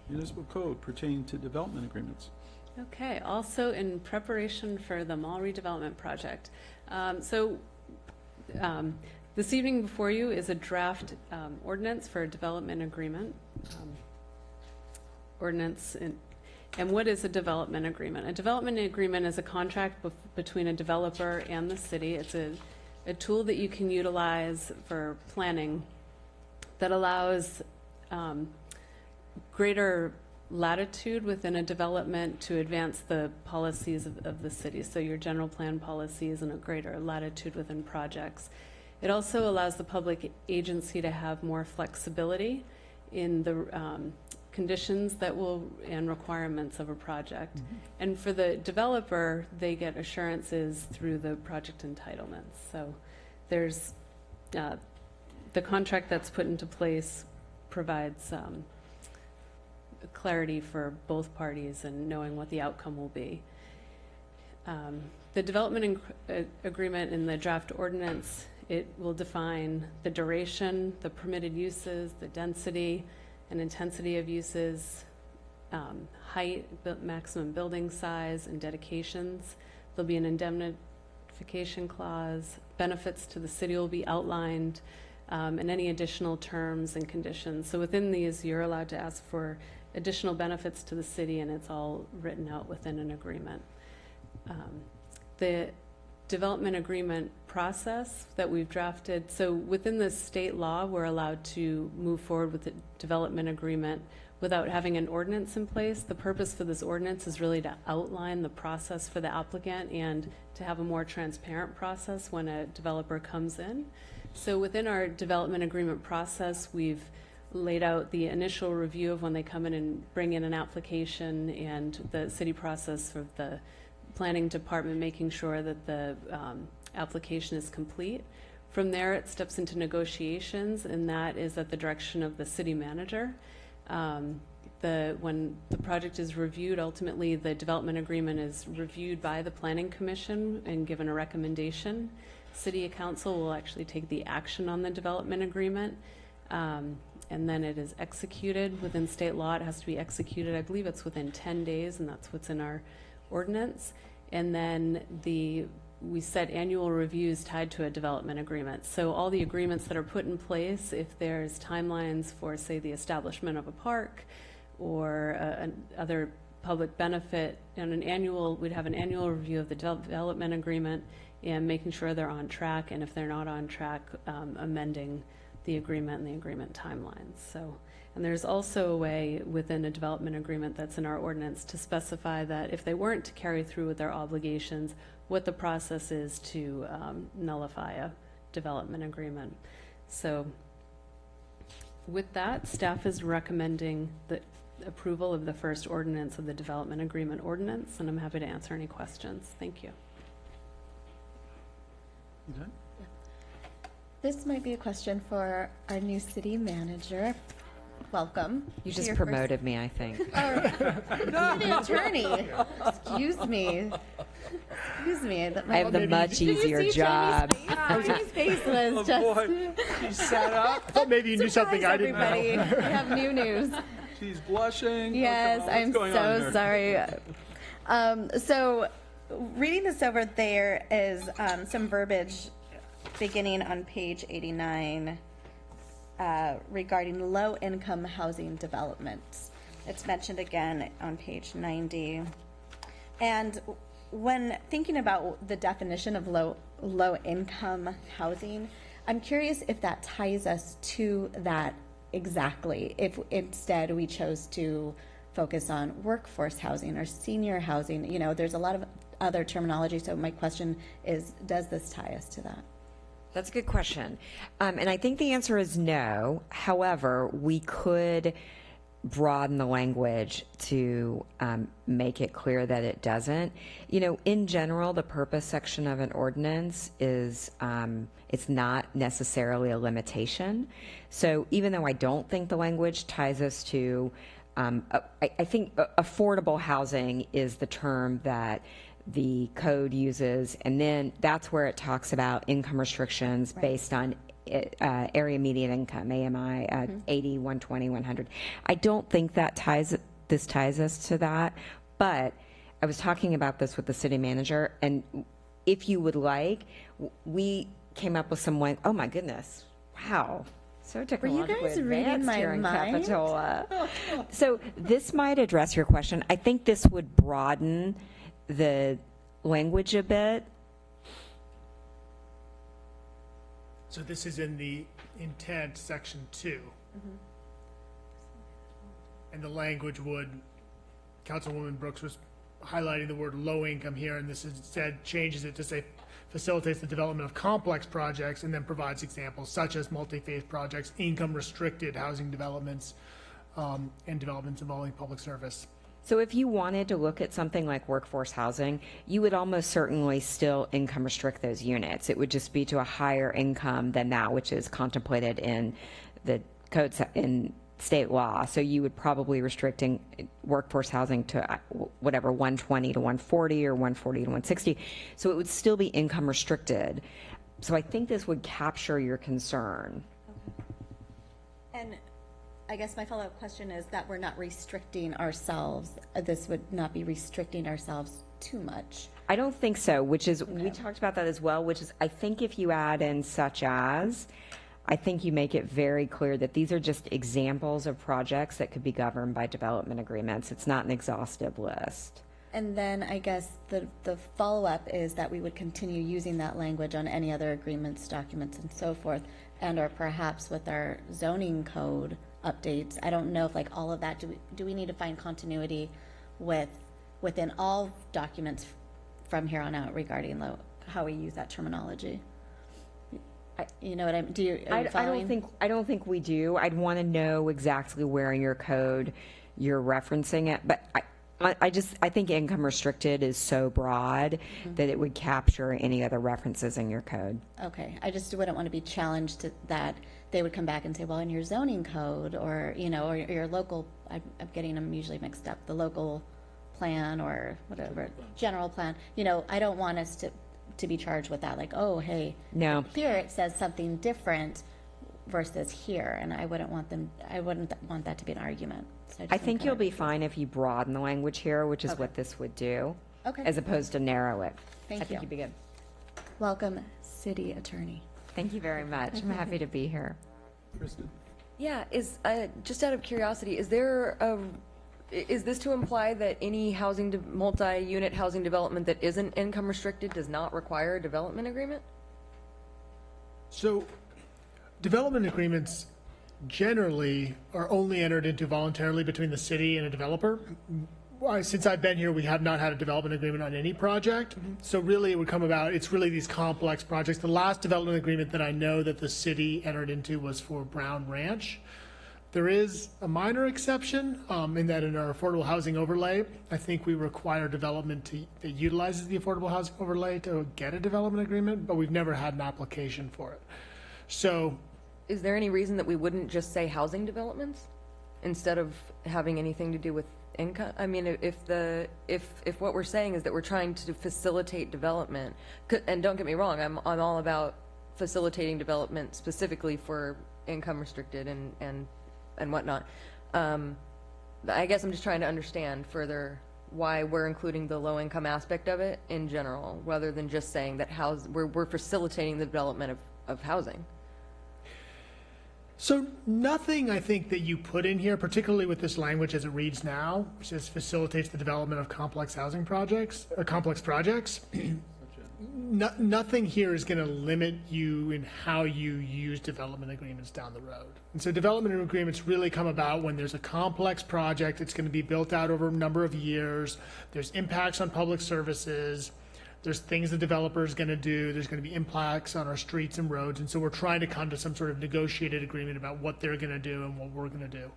[SPEAKER 1] municipal code pertaining to development agreements.
[SPEAKER 18] Okay, also in preparation for the mall redevelopment project. Um, So um, this evening before you is a draft um, ordinance for a development agreement. Um, Ordinance, in- and what is a development agreement? A development agreement is a contract bef- between a developer and the city. It's a, a tool that you can utilize for planning that allows um, greater latitude within a development to advance the policies of, of the city. So your general plan policies and a greater latitude within projects. It also allows the public agency to have more flexibility in the um, conditions that will and requirements of a project. And for the developer, they get assurances through the project entitlements. So there's uh, the contract that's put into place provides um, clarity for both parties and knowing what the outcome will be. Um, The development uh, agreement in the draft ordinance, it will define the duration, the permitted uses, the density and intensity of uses, um, height, maximum building size, and dedications. There'll be an indemnification clause, benefits to the city will be outlined, um, and any additional terms and conditions. So within these, you're allowed to ask for additional benefits to the city, and it's all written out within an agreement. Um, The development agreement process that we've drafted, so within the state law, we're allowed to move forward with the development agreement without having an ordinance in place. The purpose for this ordinance is really to outline the process for the applicant and to have a more transparent process when a developer comes in. So within our development agreement process, we've laid out the initial review of when they come in and bring in an application and the city process for the planning department making sure that the um, application is complete. From there, it steps into negotiations, and that is at the direction of the city manager. Um, The, when the project is reviewed, ultimately, the development agreement is reviewed by the planning commission and given a recommendation. City council will actually take the action on the development agreement. Um, and then it is executed within state law. It has to be executed, I believe it's within 10 days, and that's what's in our ordinance. And then the, we set annual reviews tied to a development agreement. So all the agreements that are put in place, if there's timelines for, say, the establishment of a park or uh, an other public benefit, and an annual, we'd have an annual review of the development agreement and making sure they're on track, and if they're not on track, um, amending the agreement and the agreement timelines. So, and there's also a way within a development agreement that's in our ordinance to specify that if they weren't to carry through with their obligations, what the process is to um, nullify a development agreement. So with that, staff is recommending the approval of the first ordinance of the development agreement ordinance, and I'm happy to answer any questions. Thank you.
[SPEAKER 1] Okay.
[SPEAKER 9] This might be a question for our new city manager. Welcome.
[SPEAKER 19] You
[SPEAKER 9] to
[SPEAKER 19] just
[SPEAKER 9] your first-
[SPEAKER 19] promoted me, I think. [laughs]
[SPEAKER 9] City [laughs] attorney. Excuse me. Excuse me. That
[SPEAKER 19] I have the much
[SPEAKER 9] Did you
[SPEAKER 19] easier
[SPEAKER 9] see
[SPEAKER 19] job. [laughs]
[SPEAKER 9] Jamie's face? Jamie's face was
[SPEAKER 11] Oh,
[SPEAKER 9] just.
[SPEAKER 11] boy. She sat up. I thought maybe you knew something I didn't
[SPEAKER 9] everybody.
[SPEAKER 11] know.
[SPEAKER 9] We have new news.
[SPEAKER 1] She's blushing.
[SPEAKER 9] Yes,
[SPEAKER 1] come what's
[SPEAKER 9] I'm
[SPEAKER 1] going on
[SPEAKER 9] so
[SPEAKER 1] there?
[SPEAKER 9] sorry. Um, so, reading this over, there is um, some verbiage beginning on page 89 uh, regarding low-income housing developments. It's mentioned again on page 90. And when thinking about the definition of low, low-income housing, I'm curious if that ties us to that exactly. If instead we chose to focus on workforce housing or senior housing, you know, there's a lot of other terminology. So my question is, does this tie us to that?
[SPEAKER 19] That's a good question. Um, and I think the answer is no. However, we could broaden the language to um, make it clear that it doesn't. You know, in general, the purpose section of an ordinance is um, it's not necessarily a limitation. So even though I don't think the language ties us to, um, I, think affordable housing is the term that the code uses, and then that's where it talks about income restrictions based on uh, area median income, AMI, uh, 80, 120, 100. I don't think that ties this ties us to that, but I was talking about this with the city manager, and if you would like, we came up with some. wan- Oh my goodness! Wow. So
[SPEAKER 9] Were you guys reading my
[SPEAKER 19] here in
[SPEAKER 9] mind?
[SPEAKER 19] Capitola. [laughs] So this might address your question. I think this would broaden the language a bit.
[SPEAKER 11] So this is in the intent, section two. And the language would, Councilwoman Brooks was highlighting the word low income here, and this instead changes it to say facilitates the development of complex projects and then provides examples such as multi-phase projects, income restricted housing developments, um, and developments involving public service.
[SPEAKER 19] So if you wanted to look at something like workforce housing, you would almost certainly still income restrict those units. It would just be to a higher income than that which is contemplated in the codes in state law. So you would probably restricting workforce housing to uh, whatever 120 to 140 or 140 to 160. So it would still be income restricted. So I think this would capture your concern.
[SPEAKER 9] I guess my follow-up question is that we're not restricting ourselves. Uh, This would not be restricting ourselves too much.
[SPEAKER 19] I don't think so, which is, we talked about that as well, which is, I think if you add in such as, I think you make it very clear that these are just examples of projects that could be governed by development agreements. It's not an exhaustive list.
[SPEAKER 9] And then I guess the, the follow-up is that we would continue using that language on any other agreements, documents, and so forth, and or perhaps with our zoning code updates. I don't know if like all of that, do we, do we need to find continuity with, within all documents from here on out regarding lo, how we use that terminology? I- You know what I'm, do you, are
[SPEAKER 19] I,
[SPEAKER 9] you
[SPEAKER 19] I
[SPEAKER 9] following?
[SPEAKER 19] don't think, I don't think we do. I'd want to know exactly where in your code you're referencing it, but I, I- I just, I think income restricted is so broad mm-hmm. that it would capture any other references in your code.
[SPEAKER 9] Okay, I just wouldn't want to be challenged to that. They would come back and say, well, in your zoning code, or, you know, or your local, I'm, I'm getting them usually mixed up, the local plan or whatever, general plan, you know, I don't want us to, to be charged with that, like, oh, hey.
[SPEAKER 19] No.
[SPEAKER 9] Here it says something different. versus here, and I wouldn't want them, I wouldn't want that to be an argument. So just
[SPEAKER 19] I
[SPEAKER 9] wanna
[SPEAKER 19] think you'll
[SPEAKER 9] kinda-
[SPEAKER 19] be fine if you broaden the language here, which is
[SPEAKER 9] Okay.
[SPEAKER 19] what this would do.
[SPEAKER 9] Okay.
[SPEAKER 19] As opposed to narrow it.
[SPEAKER 9] Thank
[SPEAKER 19] I think
[SPEAKER 9] you.
[SPEAKER 19] you'd be good.
[SPEAKER 9] Welcome, city attorney.
[SPEAKER 19] Thank you very much. I'm happy to be here.
[SPEAKER 1] Kristen?
[SPEAKER 12] Yeah, is, uh, just out of curiosity, is there a, i- is this to imply that any housing, de- multi-unit housing development that isn't income restricted does not require a development agreement?
[SPEAKER 11] So, development agreements generally are only entered into voluntarily between the city and a developer. Why, Since I've been here, we have not had a development agreement on any project. So really, it would come about, it's really these complex projects. The last development agreement that I know that the city entered into was for Brown Ranch. There is a minor exception um, in that in our affordable housing overlay, I think we require development to, that utilizes the affordable housing overlay to get a development agreement, but we've never had an application for it. So
[SPEAKER 12] Is there any reason that we wouldn't just say housing developments instead of having anything to do with income? I mean, if the, if, if what we're saying is that we're trying to facilitate development, and don't get me wrong, I'm, I'm all about facilitating development specifically for income restricted and, and, and whatnot. Um, I guess I'm just trying to understand further why we're including the low income aspect of it in general, rather than just saying that house, we're, we're facilitating the development of, of housing.
[SPEAKER 11] So nothing I think that you put in here, particularly with this language as it reads now, which says facilitates the development of complex housing projects or complex projects. [clears throat] no, nothing here is going to limit you in how you use development agreements down the road. And so development agreements really come about when there's a complex project. It's going to be built out over a number of years. There's impacts on public services. There's things the developer is going to do. There's going to be impacts on our streets and roads. And so we're trying to come to some sort of negotiated agreement about what they're going to do and what we're going to do.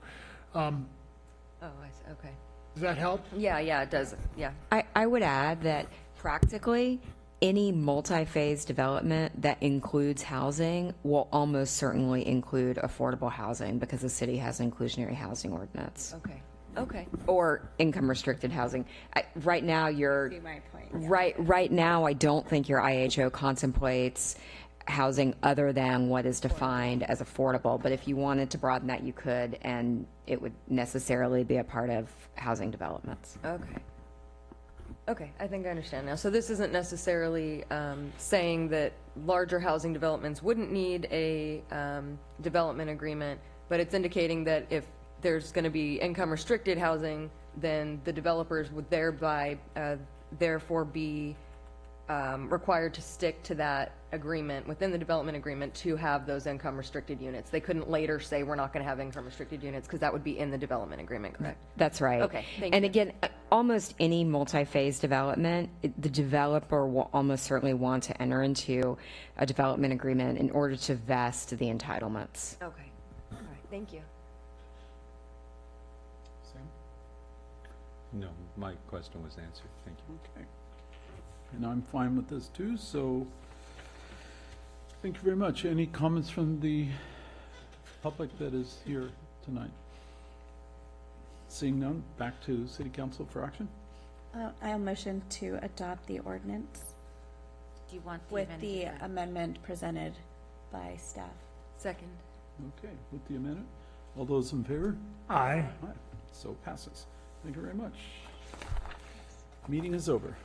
[SPEAKER 11] Um,
[SPEAKER 12] Oh, I see, okay.
[SPEAKER 11] does that help?
[SPEAKER 12] Yeah, yeah, it does, yeah.
[SPEAKER 19] I, I would add that practically, any multi-phase development that includes housing will almost certainly include affordable housing because the city has an inclusionary housing ordinance.
[SPEAKER 12] Okay, okay.
[SPEAKER 19] Or income-restricted housing. I- Right now, you're,
[SPEAKER 9] Be my point.
[SPEAKER 19] right, right now, I don't think your IHO contemplates housing other than what is defined as affordable. But if you wanted to broaden that, you could, and it would necessarily be a part of housing developments.
[SPEAKER 12] Okay. Okay, I think I understand now. So this isn't necessarily um, saying that larger housing developments wouldn't need a um, development agreement, but it's indicating that if there's going to be income-restricted housing, then the developers would thereby, uh, therefore be um, required to stick to that agreement, within the development agreement, to have those income-restricted units. They couldn't later say, we're not going to have income-restricted units, because that would be in the development agreement, correct?
[SPEAKER 19] That's right.
[SPEAKER 12] Okay, thank
[SPEAKER 19] And
[SPEAKER 12] you.
[SPEAKER 19] again, uh, almost any multi-phase development, it- the developer will almost certainly want to enter into a development agreement in order to vest the entitlements.
[SPEAKER 12] Okay, all right, thank you.
[SPEAKER 1] Sam?
[SPEAKER 7] No, my question was answered. Thank you.
[SPEAKER 1] Okay. And I'm fine with this too, so thank you very much. Any comments from the public that is here tonight? Seeing none, back to city council for action.
[SPEAKER 9] Uh, I'll motion to adopt the ordinance
[SPEAKER 2] Do you want the
[SPEAKER 9] with
[SPEAKER 2] amended
[SPEAKER 9] the
[SPEAKER 2] version?
[SPEAKER 9] amendment presented by staff.
[SPEAKER 12] Second.
[SPEAKER 1] Okay, with the amendment. All those in favor?
[SPEAKER 10] Aye.
[SPEAKER 1] Aye. So passes. Thank you very much. Meeting is over.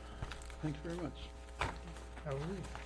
[SPEAKER 1] Thank you very much.
[SPEAKER 11] Oh, really?